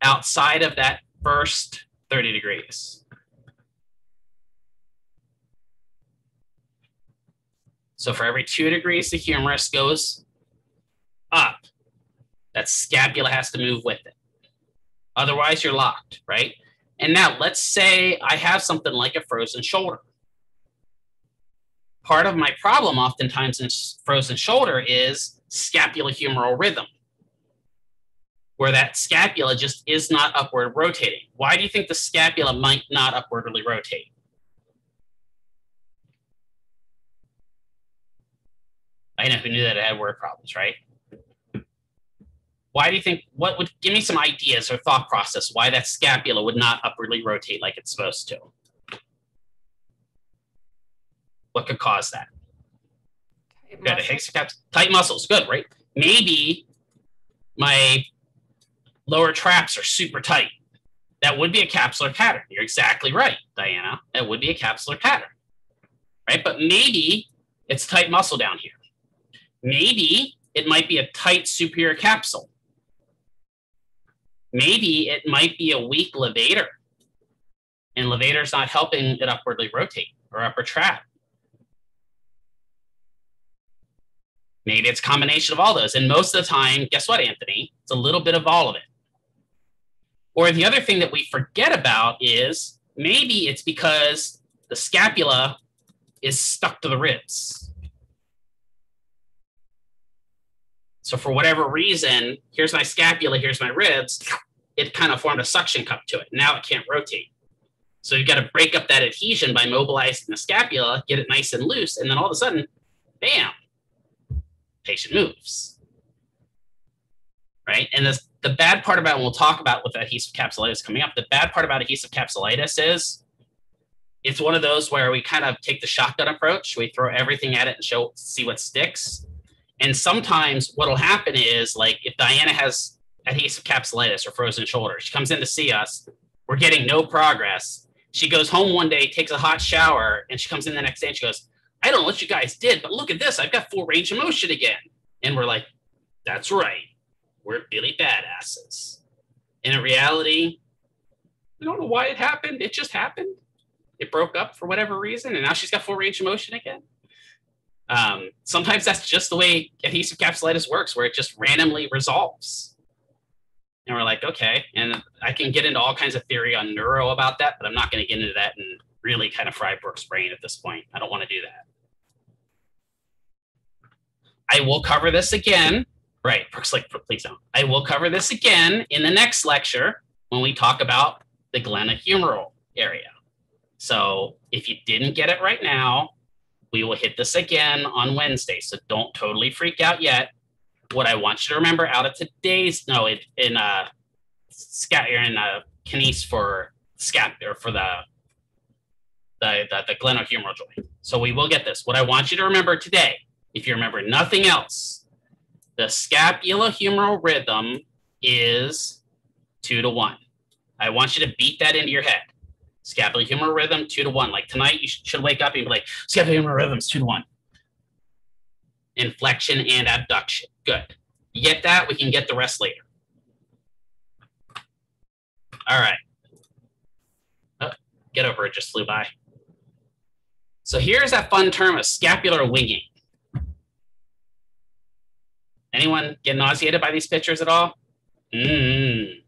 Outside of that first 30 degrees. So for every two degrees, the humerus goes up. That scapula has to move with it. Otherwise, you're locked, right? And now let's say I have something like a frozen shoulder. Part of my problem oftentimes in frozen shoulder is scapulohumeral rhythm, where that scapula just is not upward rotating. Why do you think the scapula might not upwardly rotate? I know who knew that it had word problems, right? Why do you think, what would, give me some ideas or thought process why that scapula would not upwardly rotate like it's supposed to? What could cause that? Tight Good, muscle. Hicks tight muscles, good, right? Maybe my lower traps are super tight. That would be a capsular pattern. You're exactly right, Diana. That would be a capsular pattern, right? But maybe it's tight muscle down here. Maybe it might be a tight superior capsule. Maybe it might be a weak levator, and levator's not helping it upwardly rotate or upper trap. Maybe it's a combination of all those. And most of the time, guess what, Anthony? It's a little bit of all of it. Or the other thing that we forget about is maybe it's because the scapula is stuck to the ribs. So for whatever reason, here's my scapula, here's my ribs. It kind of formed a suction cup to it. Now it can't rotate. So you've got to break up that adhesion by mobilizing the scapula, get it nice and loose, and then all of a sudden, bam, patient moves. Right? And this, the bad part about, and we'll talk about with adhesive capsulitis coming up, the bad part about adhesive capsulitis is it's one of those where we kind of take the shotgun approach. We throw everything at it and show see what sticks. And sometimes what'll happen is like if Diana has adhesive capsulitis or frozen shoulder, she comes in to see us, we're getting no progress. She goes home one day, takes a hot shower, and she comes in the next day and she goes, I don't know what you guys did, but look at this. I've got full range of motion again. And we're like, that's right. We're Billy badasses. And in reality, we don't know why it happened. It just happened. It broke up for whatever reason, and now she's got full range of motion again. Um, sometimes that's just the way adhesive capsulitis works, where it just randomly resolves. And we're like, okay. And I can get into all kinds of theory on neuro about that, but I'm not going to get into that and really kind of fry Brooke's brain at this point. I don't want to do that. I will cover this again. Right. Brooke's like, please don't. I will cover this again in the next lecture when we talk about the glenohumeral area. So if you didn't get it right now, we will hit this again on Wednesday. So don't totally freak out yet. What I want you to remember out of today's no in, in uh scat or in uh kinese for scat or for the the the, the glenohumeral joint. So we will get this. What I want you to remember today, if you remember nothing else, the scapulohumeral rhythm is two to one. I want you to beat that into your head. Scapulohumeral rhythm, two to one. Like tonight, you should wake up and be like, scapulohumeral rhythms, two to one. Inflection and abduction. Good. You get that? We can get the rest later. All right. Oh, get over it, just flew by. So here's that fun term of scapular winging. Anyone get nauseated by these pictures at all? Mm.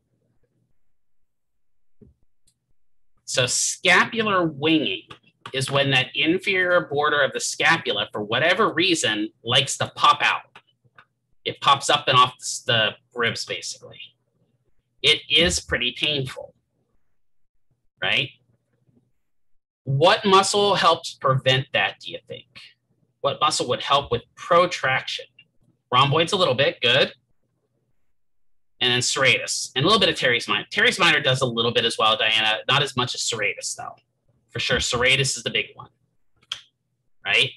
So scapular winging is when that inferior border of the scapula, for whatever reason, likes to pop out. It pops up and off the ribs, basically. It is pretty painful, right? What muscle helps prevent that, do you think? What muscle would help with protraction? Rhomboids a little bit, good. And then serratus, and a little bit of teres minor. Teres minor does a little bit as well, Diana. Not as much as serratus, though. For sure, serratus is the big one, right?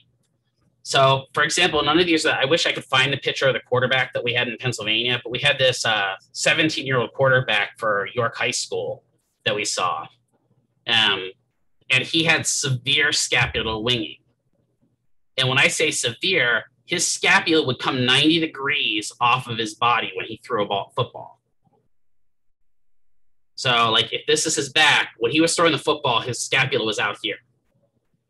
So, for example, none of these. I wish I could find the picture of the quarterback that we had in Pennsylvania, but we had this 17 uh, year old quarterback for York High School that we saw, um, and he had severe scapular winging. And when I say severe, his scapula would come 90 degrees off of his body when he threw a ball football. So, like, if this is his back, when he was throwing the football, his scapula was out here.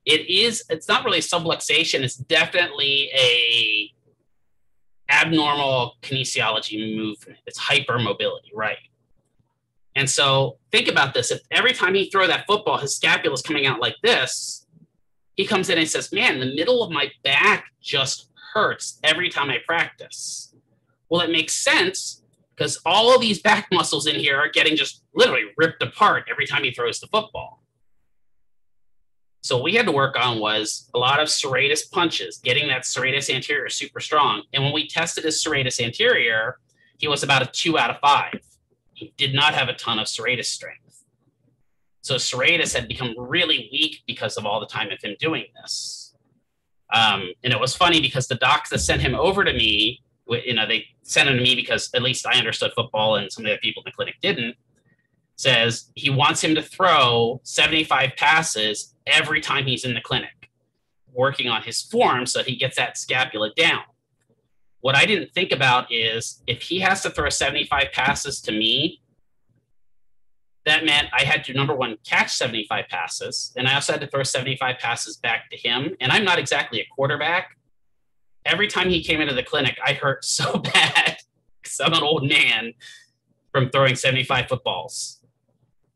It is, it's not really subluxation, it's definitely a abnormal kinesiology movement. It's hypermobility, right? And so think about this. If every time he throw that football, his scapula is coming out like this, he comes in and says, Man, the middle of my back just hurts every time I practice. Well, it makes sense because all of these back muscles in here are getting just literally ripped apart every time he throws the football. So what we had to work on was a lot of serratus punches, getting that serratus anterior super strong. And when we tested his serratus anterior, he was about a two out of five. He did not have a ton of serratus strength. So serratus had become really weak because of all the time of him doing this. Um, and it was funny because the docs that sent him over to me, you know, they sent him to me because at least I understood football and some of the people in the clinic didn't. Says he wants him to throw 75 passes every time he's in the clinic, working on his form so he gets that scapula down. What I didn't think about is if he has to throw 75 passes to me, that meant I had to number one catch 75 passes, and I also had to throw 75 passes back to him. And I'm not exactly a quarterback. Every time he came into the clinic, I hurt so bad because I'm an old man from throwing 75 footballs.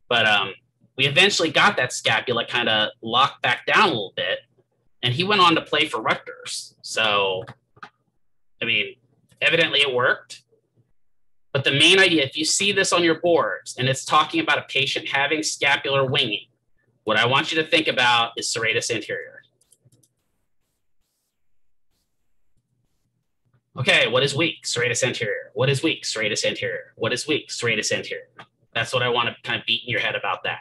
But um, we eventually got that scapula kind of locked back down a little bit, and he went on to play for Rutgers. So, I mean, evidently it worked. But the main idea, if you see this on your boards and it's talking about a patient having scapular winging, what I want you to think about is serratus anterior. Okay, what is weak? Serratus anterior. What is weak? Serratus anterior. What is weak? Serratus anterior. That's what I want to kind of beat in your head about that.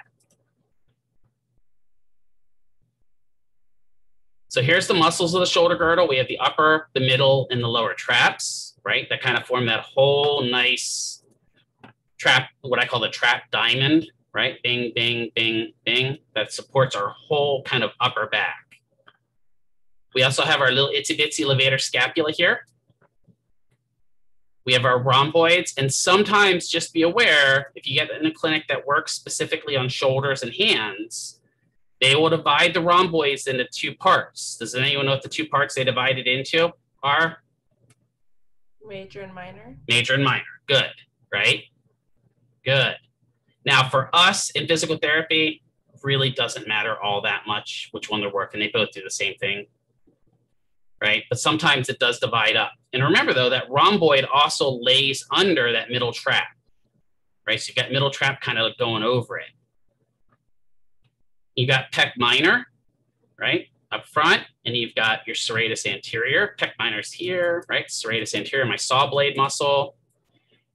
So here's the muscles of the shoulder girdle. We have the upper, the middle, and the lower traps right? That kind of form that whole nice trap, what I call the trap diamond, right? Bing, bing, bing, bing, that supports our whole kind of upper back. We also have our little itsy bitsy levator scapula here. We have our rhomboids, and sometimes just be aware if you get in a clinic that works specifically on shoulders and hands, they will divide the rhomboids into two parts. Does anyone know what the two parts they divide it into are? Major and minor. Major and minor. Good, right? Good. Now, for us in physical therapy, really doesn't matter all that much which one they're working. They both do the same thing, right? But sometimes it does divide up. And remember, though, that rhomboid also lays under that middle trap, right? So you've got middle trap kind of going over it. You got pec minor, right? Up front, and you've got your serratus anterior, pec minor's here, right? Serratus anterior, my saw blade muscle.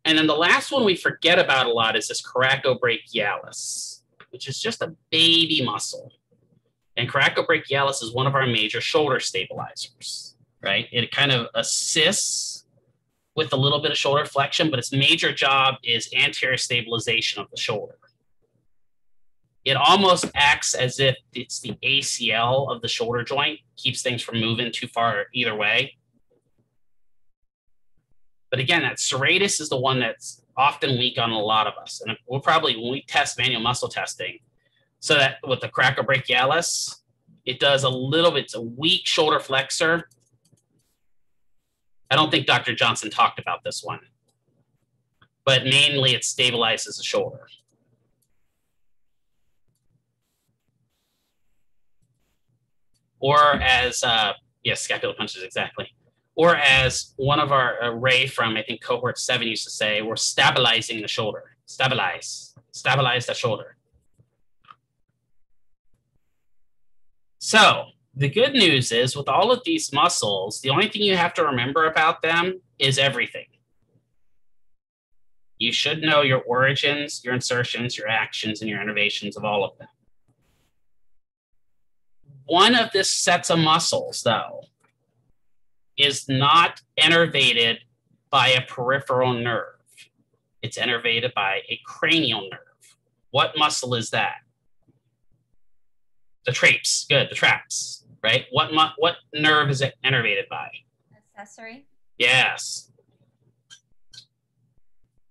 And then the last one we forget about a lot is this coracobrachialis, which is just a baby muscle. And coracobrachialis is one of our major shoulder stabilizers, right? It kind of assists with a little bit of shoulder flexion, but its major job is anterior stabilization of the shoulder. It almost acts as if it's the ACL of the shoulder joint, keeps things from moving too far either way. But again, that serratus is the one that's often weak on a lot of us. And we'll probably, when we test manual muscle testing, so that with the coracobrachialis, it does a little bit, it's a weak shoulder flexor. I don't think Dr. Johnson talked about this one, but mainly it stabilizes the shoulder. Or as, uh, yes, scapular punches, exactly. Or as one of our uh, Ray from, I think, cohort seven used to say, we're stabilizing the shoulder. Stabilize, stabilize the shoulder. So the good news is with all of these muscles, the only thing you have to remember about them is everything. You should know your origins, your insertions, your actions, and your innervations of all of them. One of this sets of muscles, though, is not innervated by a peripheral nerve. It's innervated by a cranial nerve. What muscle is that? The traps. Good, the traps, right? What mu- what nerve is it innervated by? Accessory. Yes.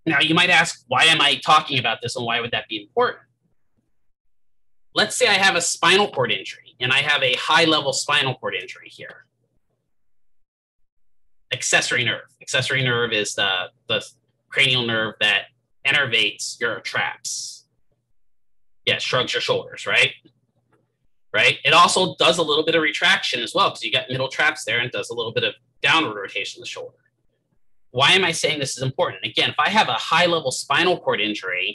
Now you might ask, why am I talking about this and why would that be important? Let's say I have a spinal cord injury and I have a high level spinal cord injury here. Accessory nerve. Accessory nerve is the, the cranial nerve that innervates your traps. Yeah, shrugs your shoulders, right? Right. It also does a little bit of retraction as well because you got middle traps there and does a little bit of downward rotation of the shoulder. Why am I saying this is important? Again, if I have a high level spinal cord injury,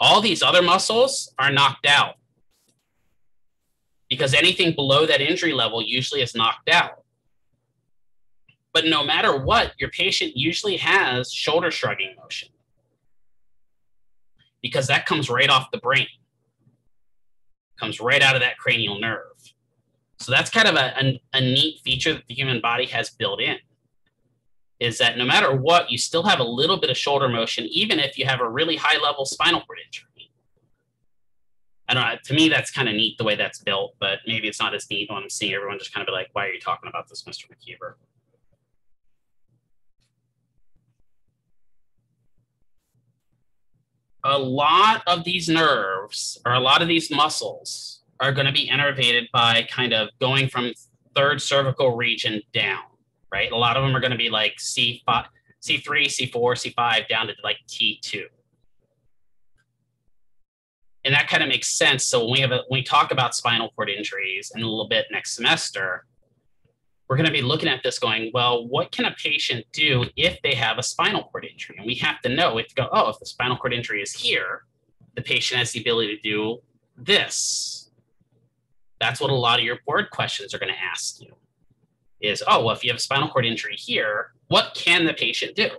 all these other muscles are knocked out because anything below that injury level usually is knocked out. But no matter what, your patient usually has shoulder shrugging motion because that comes right off the brain, comes right out of that cranial nerve. So that's kind of a, a, a neat feature that the human body has built in is that no matter what, you still have a little bit of shoulder motion, even if you have a really high level spinal cord injury. I don't know. To me, that's kind of neat the way that's built, but maybe it's not as neat when I'm seeing everyone just kind of be like, why are you talking about this, Mr. McKeever? A lot of these nerves or a lot of these muscles are going to be innervated by kind of going from third cervical region down, right? A lot of them are going to be like C5, C3, C4, C5 down to like T2 and that kind of makes sense. So when we have a, when we talk about spinal cord injuries in a little bit next semester, we're going to be looking at this going, well, what can a patient do if they have a spinal cord injury? And we have to know, to go, oh, if the spinal cord injury is here, the patient has the ability to do this. That's what a lot of your board questions are going to ask you is, oh, well, if you have a spinal cord injury here, what can the patient do?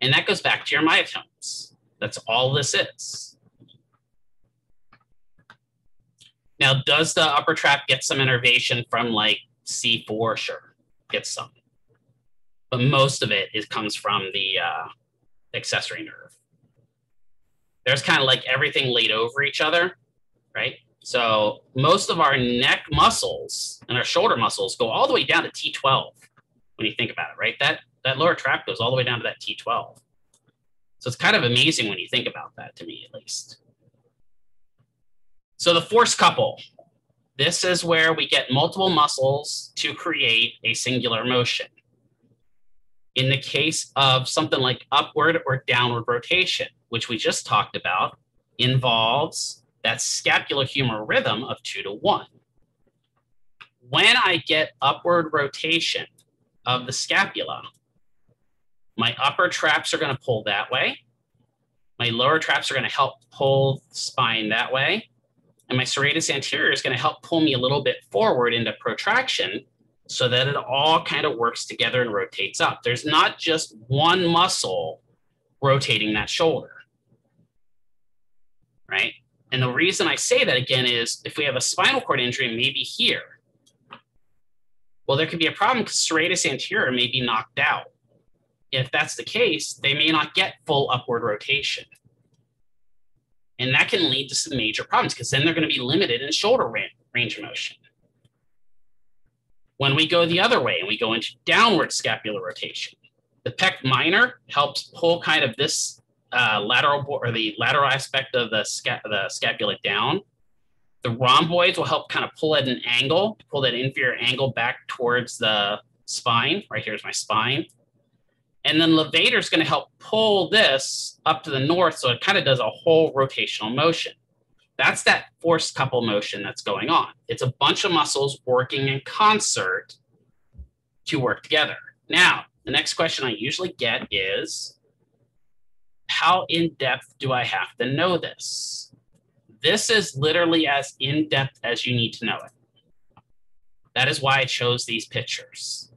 And that goes back to your myotones. That's all this is. Now, does the upper trap get some innervation from like C4? Sure, gets some. But most of it is, comes from the uh, accessory nerve. There's kind of like everything laid over each other, right? So most of our neck muscles and our shoulder muscles go all the way down to T12 when you think about it, right? That that lower trap goes all the way down to that T12. So it's kind of amazing when you think about that to me at least. So the force couple, this is where we get multiple muscles to create a singular motion. In the case of something like upward or downward rotation, which we just talked about, involves that scapular scapulohumeral rhythm of two to one. When I get upward rotation of the scapula, my upper traps are going to pull that way. My lower traps are going to help pull spine that way and my serratus anterior is going to help pull me a little bit forward into protraction so that it all kind of works together and rotates up. There's not just one muscle rotating that shoulder, right? And the reason I say that again is if we have a spinal cord injury, maybe here, well, there could be a problem because serratus anterior may be knocked out. if that's the case, they may not get full upward rotation. And that can lead to some major problems because then they're going to be limited in shoulder ran- range of motion. When we go the other way and we go into downward scapular rotation, the pec minor helps pull kind of this uh, lateral or the lateral aspect of the, sca- the scapula down. The rhomboids will help kind of pull at an angle, pull that inferior angle back towards the spine. Right here's my spine. And then levator is going to help pull this up to the north. So it kind of does a whole rotational motion. That's that force couple motion that's going on. It's a bunch of muscles working in concert to work together. Now, the next question I usually get is how in depth do I have to know this? This is literally as in depth as you need to know it. That is why I chose these pictures.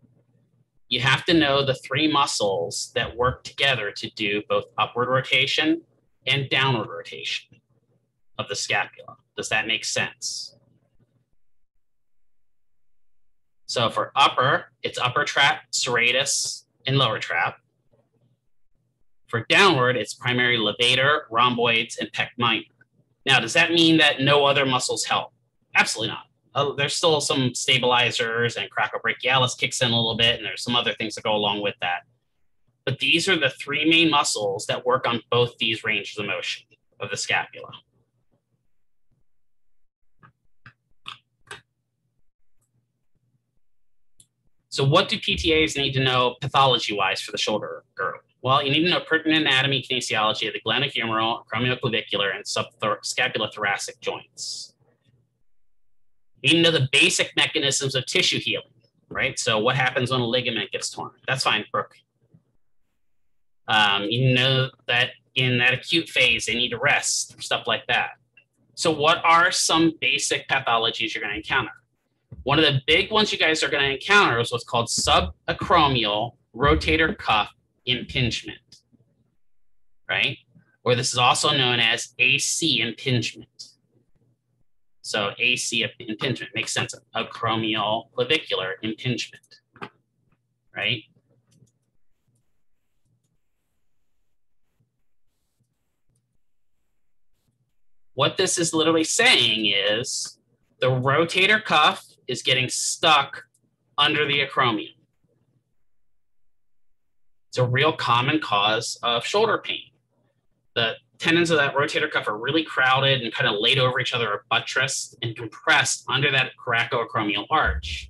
You have to know the three muscles that work together to do both upward rotation and downward rotation of the scapula. Does that make sense? So for upper, it's upper trap, serratus, and lower trap. For downward, it's primary levator, rhomboids, and pec minor. Now, does that mean that no other muscles help? Absolutely not. Uh, there's still some stabilizers and coracobrachialis kicks in a little bit, and there's some other things that go along with that. But these are the three main muscles that work on both these ranges of motion of the scapula. So what do PTAs need to know pathology-wise for the shoulder girdle? Well, you need to know pertinent anatomy, kinesiology of the glenohumeral, acromioclavicular, and subscapulothoracic joints. You need to know the basic mechanisms of tissue healing, right? So what happens when a ligament gets torn? That's fine, Brooke. Um, you know that in that acute phase, they need to rest, stuff like that. So what are some basic pathologies you're going to encounter? One of the big ones you guys are going to encounter is what's called subacromial rotator cuff impingement, right? Or this is also known as AC impingement. So AC impingement makes sense. Acromial clavicular impingement, right? What this is literally saying is the rotator cuff is getting stuck under the acromion. It's a real common cause of shoulder pain. The tendons of that rotator cuff are really crowded and kind of laid over each other, or buttressed and compressed under that coracoacromial arch.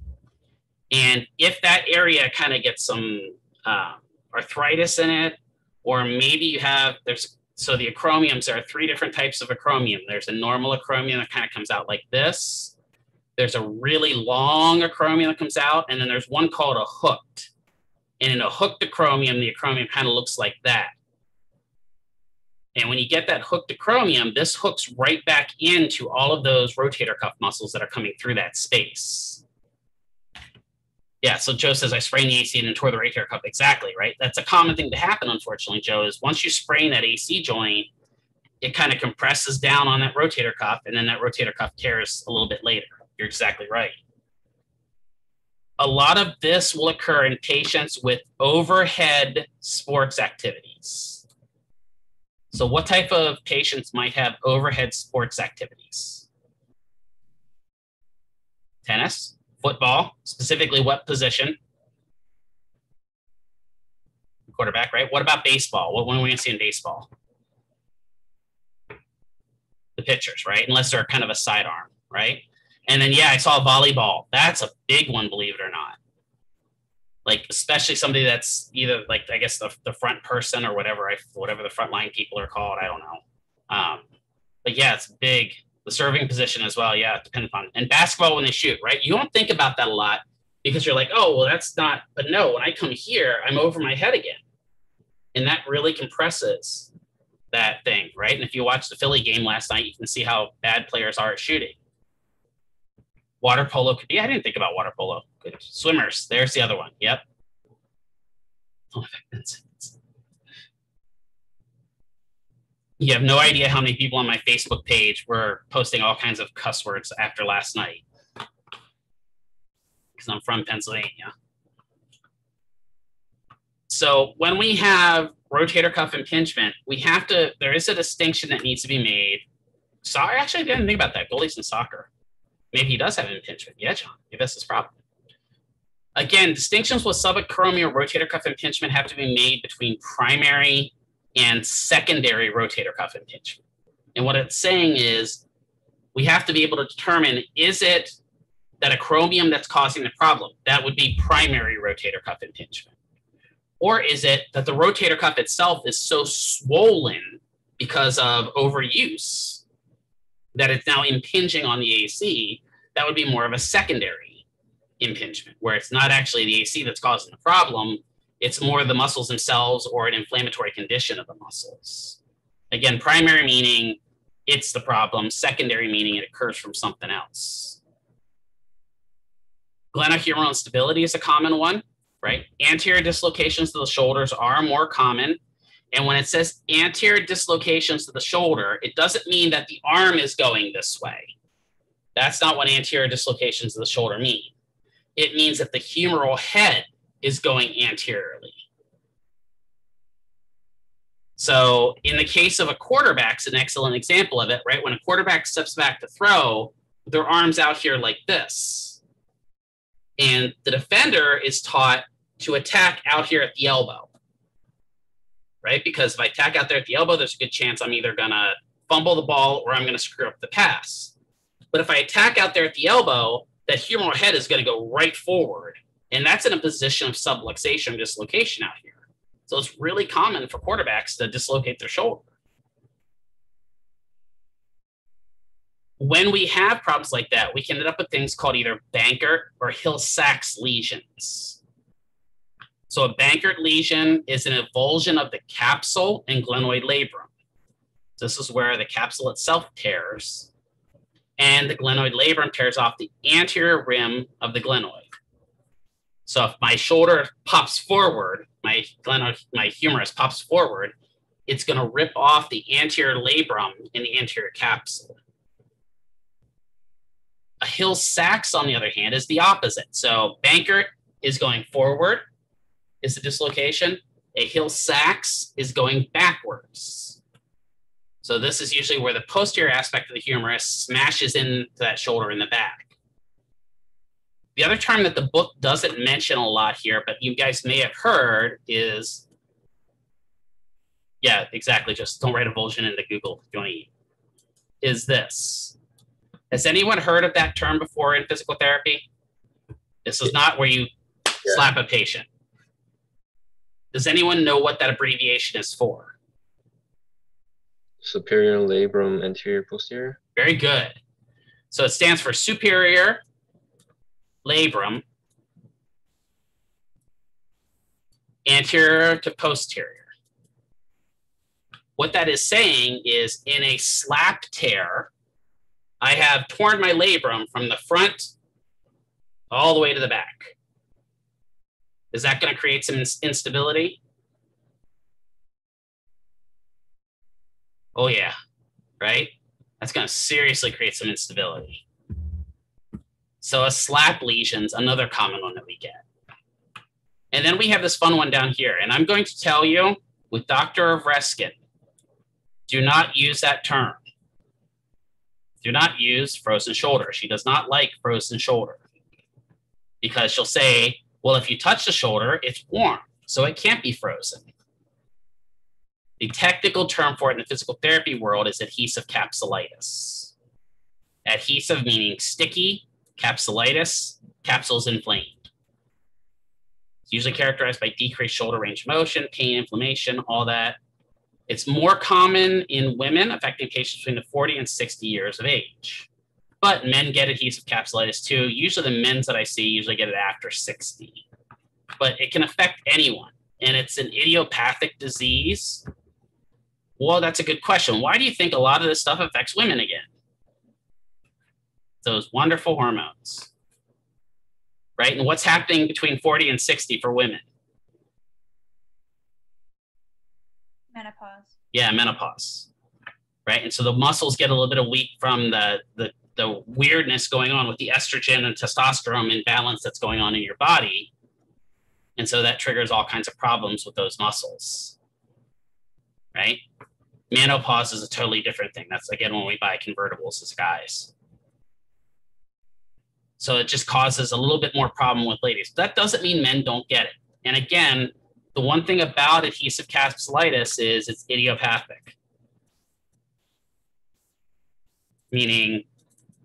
And if that area kind of gets some uh, arthritis in it, or maybe you have, there's, so the acromions, there are three different types of acromion. There's a normal acromion that kind of comes out like this. There's a really long acromion that comes out, and then there's one called a hooked. And in a hooked acromion, the acromion kind of looks like that. And when you get that hooked acromion, this hooks right back into all of those rotator cuff muscles that are coming through that space. Yeah, so Joe says I sprained the AC and tore the rotator cuff. Exactly, right? That's a common thing to happen, unfortunately, Joe, is once you sprain that AC joint, it kind of compresses down on that rotator cuff, and then that rotator cuff tears a little bit later. You're exactly right. A lot of this will occur in patients with overhead sports activities. So, what type of patients might have overhead sports activities? Tennis, football, specifically what position? Quarterback, right? What about baseball? What when are we going to see in baseball? The pitchers, right? Unless they're kind of a sidearm, right? And then, yeah, I saw volleyball. That's a big one, believe it or not. Like, especially somebody that's either like, I guess the, the front person or whatever, I, whatever the front line people are called. I don't know. Um, but yeah, it's big. The serving position as well. Yeah, depends on. And basketball when they shoot, right? You don't think about that a lot because you're like, oh, well, that's not. But no, when I come here, I'm over my head again, and that really compresses that thing, right? And if you watch the Philly game last night, you can see how bad players are at shooting. Water polo could be. I didn't think about water polo. Good. Swimmers. There's the other one. Yep. Oh, you have no idea how many people on my Facebook page were posting all kinds of cuss words after last night. Because I'm from Pennsylvania. So when we have rotator cuff impingement, we have to, there is a distinction that needs to be made. So I actually didn't think about that. Goalies in soccer. Maybe he does have an impingement. Yeah, John, maybe that's his problem. Again, distinctions with subacromial rotator cuff impingement have to be made between primary and secondary rotator cuff impingement. And what it's saying is we have to be able to determine is it that acromion that's causing the problem? That would be primary rotator cuff impingement. Or is it that the rotator cuff itself is so swollen because of overuse that it's now impinging on the AC? That would be more of a secondary impingement, where it's not actually the AC that's causing the problem, it's more the muscles themselves or an inflammatory condition of the muscles. Again, primary meaning it's the problem, secondary meaning it occurs from something else. Glenohumeral instability is a common one, right? Anterior dislocations to the shoulders are more common. And when it says anterior dislocations to the shoulder, it doesn't mean that the arm is going this way. That's not what anterior dislocations of the shoulder mean. It means that the humeral head is going anteriorly. So in the case of a quarterback, it's an excellent example of it, right? When a quarterback steps back to throw, their arms out here like this. And the defender is taught to attack out here at the elbow, right? Because if I tack out there at the elbow, there's a good chance I'm either gonna fumble the ball or I'm gonna screw up the pass. But if I attack out there at the elbow, that humeral head is gonna go right forward. And that's in a position of subluxation dislocation out here. So it's really common for quarterbacks to dislocate their shoulder. When we have problems like that, we can end up with things called either Bankart or Hill-Sachs lesions. So a Bankart lesion is an avulsion of the capsule and glenoid labrum. This is where the capsule itself tears and the glenoid labrum tears off the anterior rim of the glenoid. So if my shoulder pops forward, my glenoid, my humerus pops forward, it's going to rip off the anterior labrum in the anterior capsule. A Hill-Sachs, on the other hand, is the opposite. So Bankart is going forward, is the dislocation. A Hill-Sachs is going backwards. So this is usually where the posterior aspect of the humerus smashes into that shoulder in the back. The other term that the book doesn't mention a lot here, but you guys may have heard is, yeah, exactly. Just don't write avulsion into Google if you want to eat. Is this. Has anyone heard of that term before in physical therapy? This is not where you Yeah. slap a patient. Does anyone know what that abbreviation is for? Superior labrum anterior posterior. Very good. So it stands for superior labrum anterior to posterior. What that is saying is in a SLAP tear, I have torn my labrum from the front all the way to the back. Is that going to create some instability? Oh, yeah, right? That's going to seriously create some instability. So a SLAP lesion's another common one that we get. And then we have this fun one down here. And I'm going to tell you with Dr. Ovreskin, do not use that term. Do not use frozen shoulder. She does not like frozen shoulder because she'll say, well, if you touch the shoulder, it's warm, so it can't be frozen. The technical term for it in the physical therapy world is adhesive capsulitis. Adhesive meaning sticky, capsulitis, capsules inflamed. It's usually characterized by decreased shoulder range of motion, pain, inflammation, all that. It's more common in women affecting patients between the 40 and 60 years of age. But men get adhesive capsulitis too. Usually the men's that I see usually get it after 60. But it can affect anyone. And it's an idiopathic disease. Well, that's a good question. Why do you think a lot of this stuff affects women again? Those wonderful hormones. Right? And what's happening between 40 and 60 for women? Menopause. Yeah, menopause. Right. And so the muscles get a little bit of weak from the, the, the weirdness going on with the estrogen and testosterone imbalance that's going on in your body. And so that triggers all kinds of problems with those muscles. Right? Menopause is a totally different thing. That's again when we buy convertibles as guys. So it just causes a little bit more problem with ladies. That doesn't mean men don't get it. And again, the one thing about adhesive capsulitis is it's idiopathic, meaning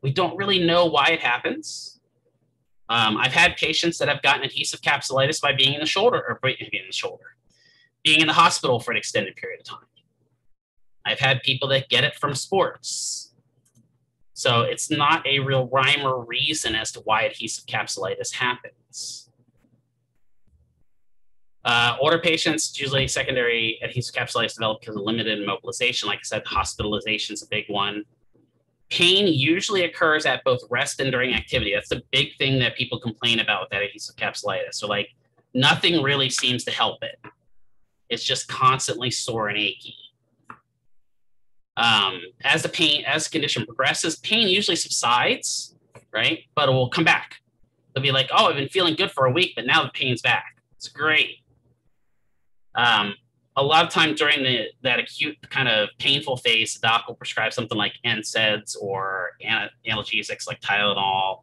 we don't really know why it happens. Um, I've had patients that have gotten adhesive capsulitis by being in the shoulder or being in the shoulder, being in the hospital for an extended period of time. I've had people that get it from sports. So it's not a real rhyme or reason as to why adhesive capsulitis happens. Uh, older patients, usually secondary adhesive capsulitis develop because of limited mobilization. Like I said, hospitalization is a big one. Pain usually occurs at both rest and during activity. That's the big thing that people complain about with that adhesive capsulitis. So like nothing really seems to help it. It's just constantly sore and achy. Um, as the pain, as the condition progresses, pain usually subsides, right? But it will come back. They'll be like, oh, I've been feeling good for a week, but now the pain's back. It's great. Um, a lot of times during the that acute kind of painful phase, the doc will prescribe something like NSAIDs or analgesics like Tylenol,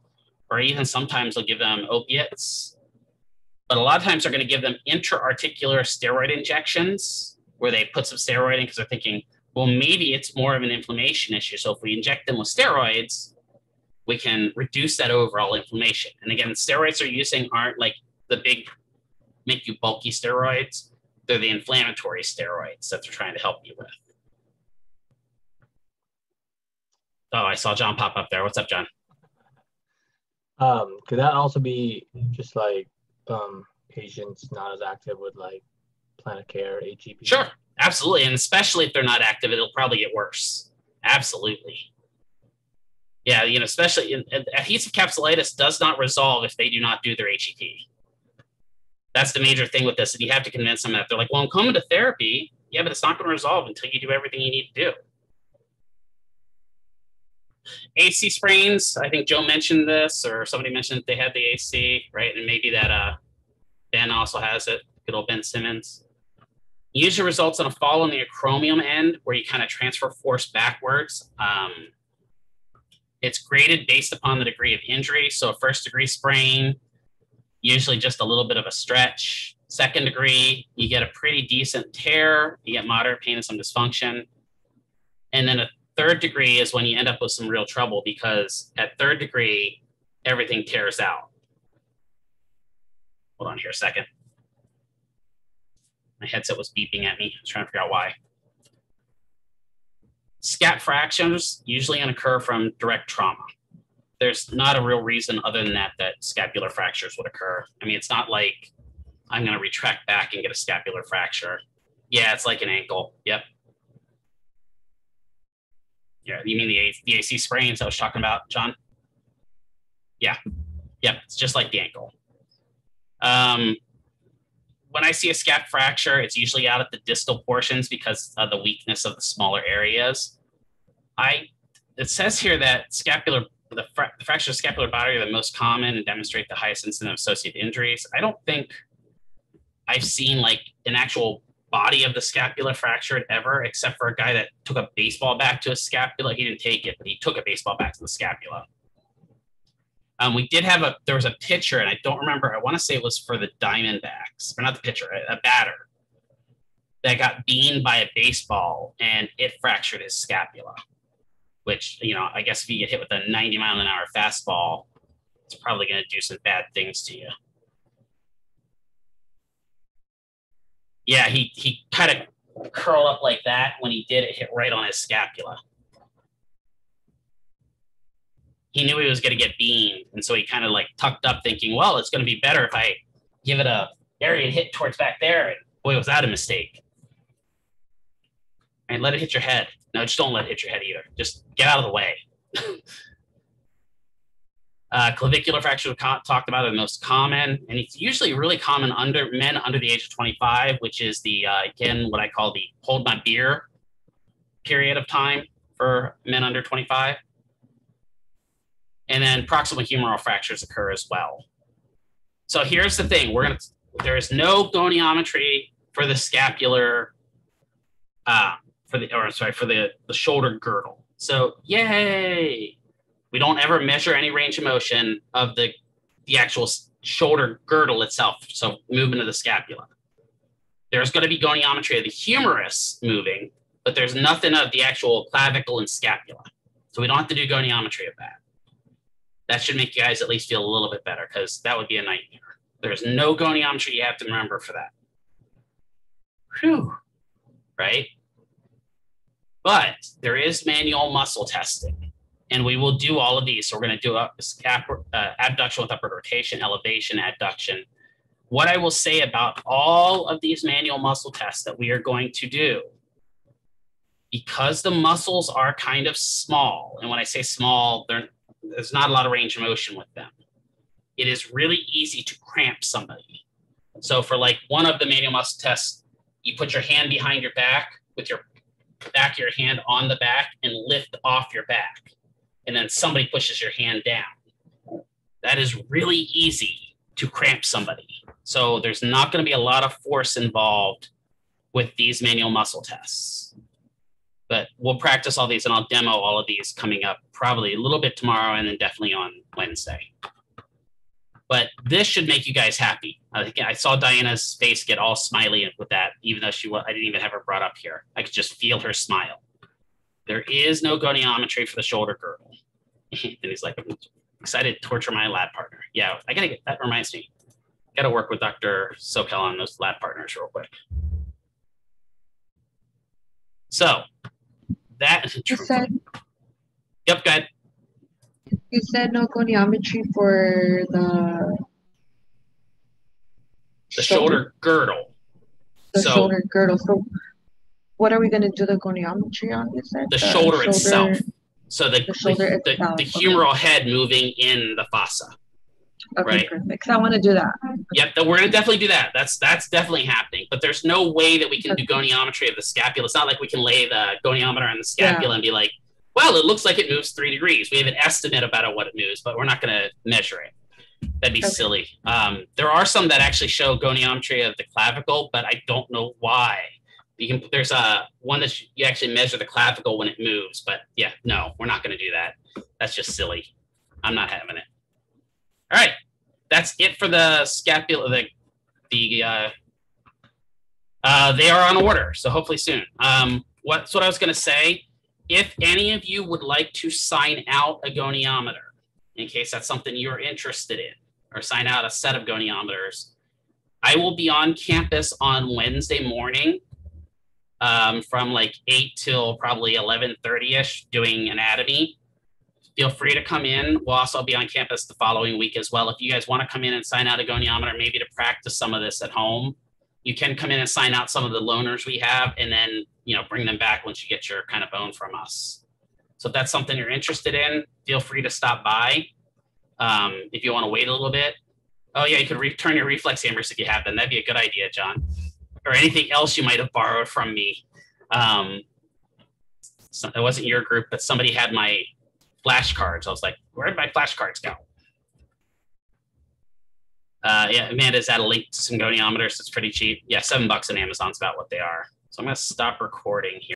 or even sometimes they'll give them opiates. But a lot of times they're going to give them intra-articular steroid injections where they put some steroid in because they're thinking, well, maybe it's more of an inflammation issue. So if we inject them with steroids, we can reduce that overall inflammation. And again, steroids they're using aren't like the big make you bulky steroids they're the inflammatory steroids that they're trying to help you with. Oh, I saw John pop up there. What's up, John? Um, could that also be just like um patients not as active with like plan of care, HEP? Sure, absolutely. And especially if they're not active, it'll probably get worse. Absolutely. Yeah, you know, especially in, adhesive capsulitis does not resolve if they do not do their HEP. That's the major thing with this. And you have to convince them that they're like, well, I'm coming to therapy. Yeah, but it's not going to resolve until you do everything you need to do. AC sprains, I think Joe mentioned this, or somebody mentioned they had the AC, right? And maybe that uh, Ben also has it, good old Ben Simmons. Usually results in a fall on the acromion end where you kind of transfer force backwards. Um, it's graded based upon the degree of injury. So a first degree sprain, usually just a little bit of a stretch. Second degree, you get a pretty decent tear, you get moderate pain and some dysfunction. And then a third degree is when you end up with some real trouble because at third degree, everything tears out. Hold on here a second. My headset was beeping at me. I was trying to figure out why. Scap fractures usually occur from direct trauma there's not a real reason other than that that scapular fractures would occur. I mean, it's not like I'm going to retract back and get a scapular fracture. Yeah, it's like an ankle. Yep. Yeah, you mean the, the AC sprains I was talking about, John? Yeah. Yep, it's just like the ankle. Um, when I see a scap fracture, it's usually out at the distal portions because of the weakness of the smaller areas. I it says here that scapular the, fra- the fractures of scapular body are the most common and demonstrate the highest incidence of associated injuries. I don't think I've seen like an actual body of the scapula fractured ever, except for a guy that took a baseball bat to his scapula. He didn't take it, but he took a baseball bat to the scapula. Um, we did have a there was a pitcher, and I don't remember. I want to say it was for the Diamondbacks, or not the pitcher, a, a batter that got beamed by a baseball, and it fractured his scapula which, you know, I guess if you get hit with a 90 mile an hour fastball, it's probably going to do some bad things to you. Yeah, he, he kind of curled up like that. When he did, it hit right on his scapula. He knew he was going to get beamed. And so he kind of like tucked up, thinking, well, it's going to be better if I give it a area hit towards back there. And boy, was that a mistake. And let it hit your head. No, just don't let it hit your head either. Just get out of the way. uh, clavicular fractures talked about are the most common, and it's usually really common under men under the age of 25, which is the uh, again what I call the hold my beer period of time for men under 25. And then proximal humeral fractures occur as well. So here's the thing: we're gonna there is no goniometry for the scapular, uh, for the or sorry for the the shoulder girdle. So yay! We don't ever measure any range of motion of the the actual shoulder girdle itself. So movement of the scapula. There's going to be goniometry of the humerus moving, but there's nothing of the actual clavicle and scapula. So we don't have to do goniometry of that. That should make you guys at least feel a little bit better because that would be a nightmare. There's no goniometry you have to remember for that. Whew. Right? But there is manual muscle testing, and we will do all of these. So we're going to do uh, abduction with upward rotation, elevation, adduction. What I will say about all of these manual muscle tests that we are going to do, because the muscles are kind of small, and when I say small, there's not a lot of range of motion with them. It is really easy to cramp somebody. So for like one of the manual muscle tests, you put your hand behind your back with your back of your hand on the back and lift off your back. And then somebody pushes your hand down. That is really easy to cramp somebody. So there's not going to be a lot of force involved with these manual muscle tests. But we'll practice all these and I'll demo all of these coming up probably a little bit tomorrow and then definitely on Wednesday. But this should make you guys happy. I think I saw Diana's face get all smiley with that, even though she was, I didn't even have her brought up here. I could just feel her smile. There is no goniometry for the shoulder girdle. and he's like, I'm excited to torture my lab partner. Yeah, I gotta get that reminds me. Gotta work with Dr. Sokel on those lab partners real quick. So that You said Yep, go ahead. you said no goniometry for the The shoulder girdle. the so- shoulder girdle. So what are we gonna do the goniometry on? You said The shoulder itself. So the, The shoulder the, itself, the okay. humeral head moving in the fossa. Okay, right. perfect. I want to do that. Yep, we're gonna definitely do that. That's that's definitely happening. But there's no way that we can do goniometry of the scapula. It's not like we can lay the goniometer on the scapula and be like, well, it looks like it moves three degrees. We have an estimate about what it moves, but we're not gonna measure it. That'd be Okay. silly. Um, there are some that actually show goniometry of the clavicle, but I don't know why. You can there's a one that you- actually measure the clavicle when it moves, but yeah, no, we're not gonna do that. That's just silly. I'm not having it. All right, that's it for the scapula. The the uh, uh, they are on order, so hopefully soon. Um, what's what I was going to say? If any of you would like to sign out a goniometer, in case that's something you're interested in, or sign out a set of goniometers, I will be on campus on Wednesday morning um, from like eight till probably eleven thirty ish, doing anatomy feel free to come in. We'll also be on campus the following week as well. If you guys want to come in and sign out a goniometer, maybe to practice some of this at home, you can come in and sign out some of the loaners we have and then, you know, bring them back once you get your kind of bone from us. So if that's something you're interested in, feel free to stop by. Um, if you want to wait a little bit. Oh yeah, you could return your reflex hammers if you have them. That'd be a good idea, John. Or anything else you might have borrowed from me. Um, so it wasn't your group, but somebody had my flashcards. I was like, where did my flashcards go? Uh, yeah, Amanda's at a link to some goniometers. It's pretty cheap. Yeah, seven bucks on Amazon's about what they are. So I'm gonna stop recording here.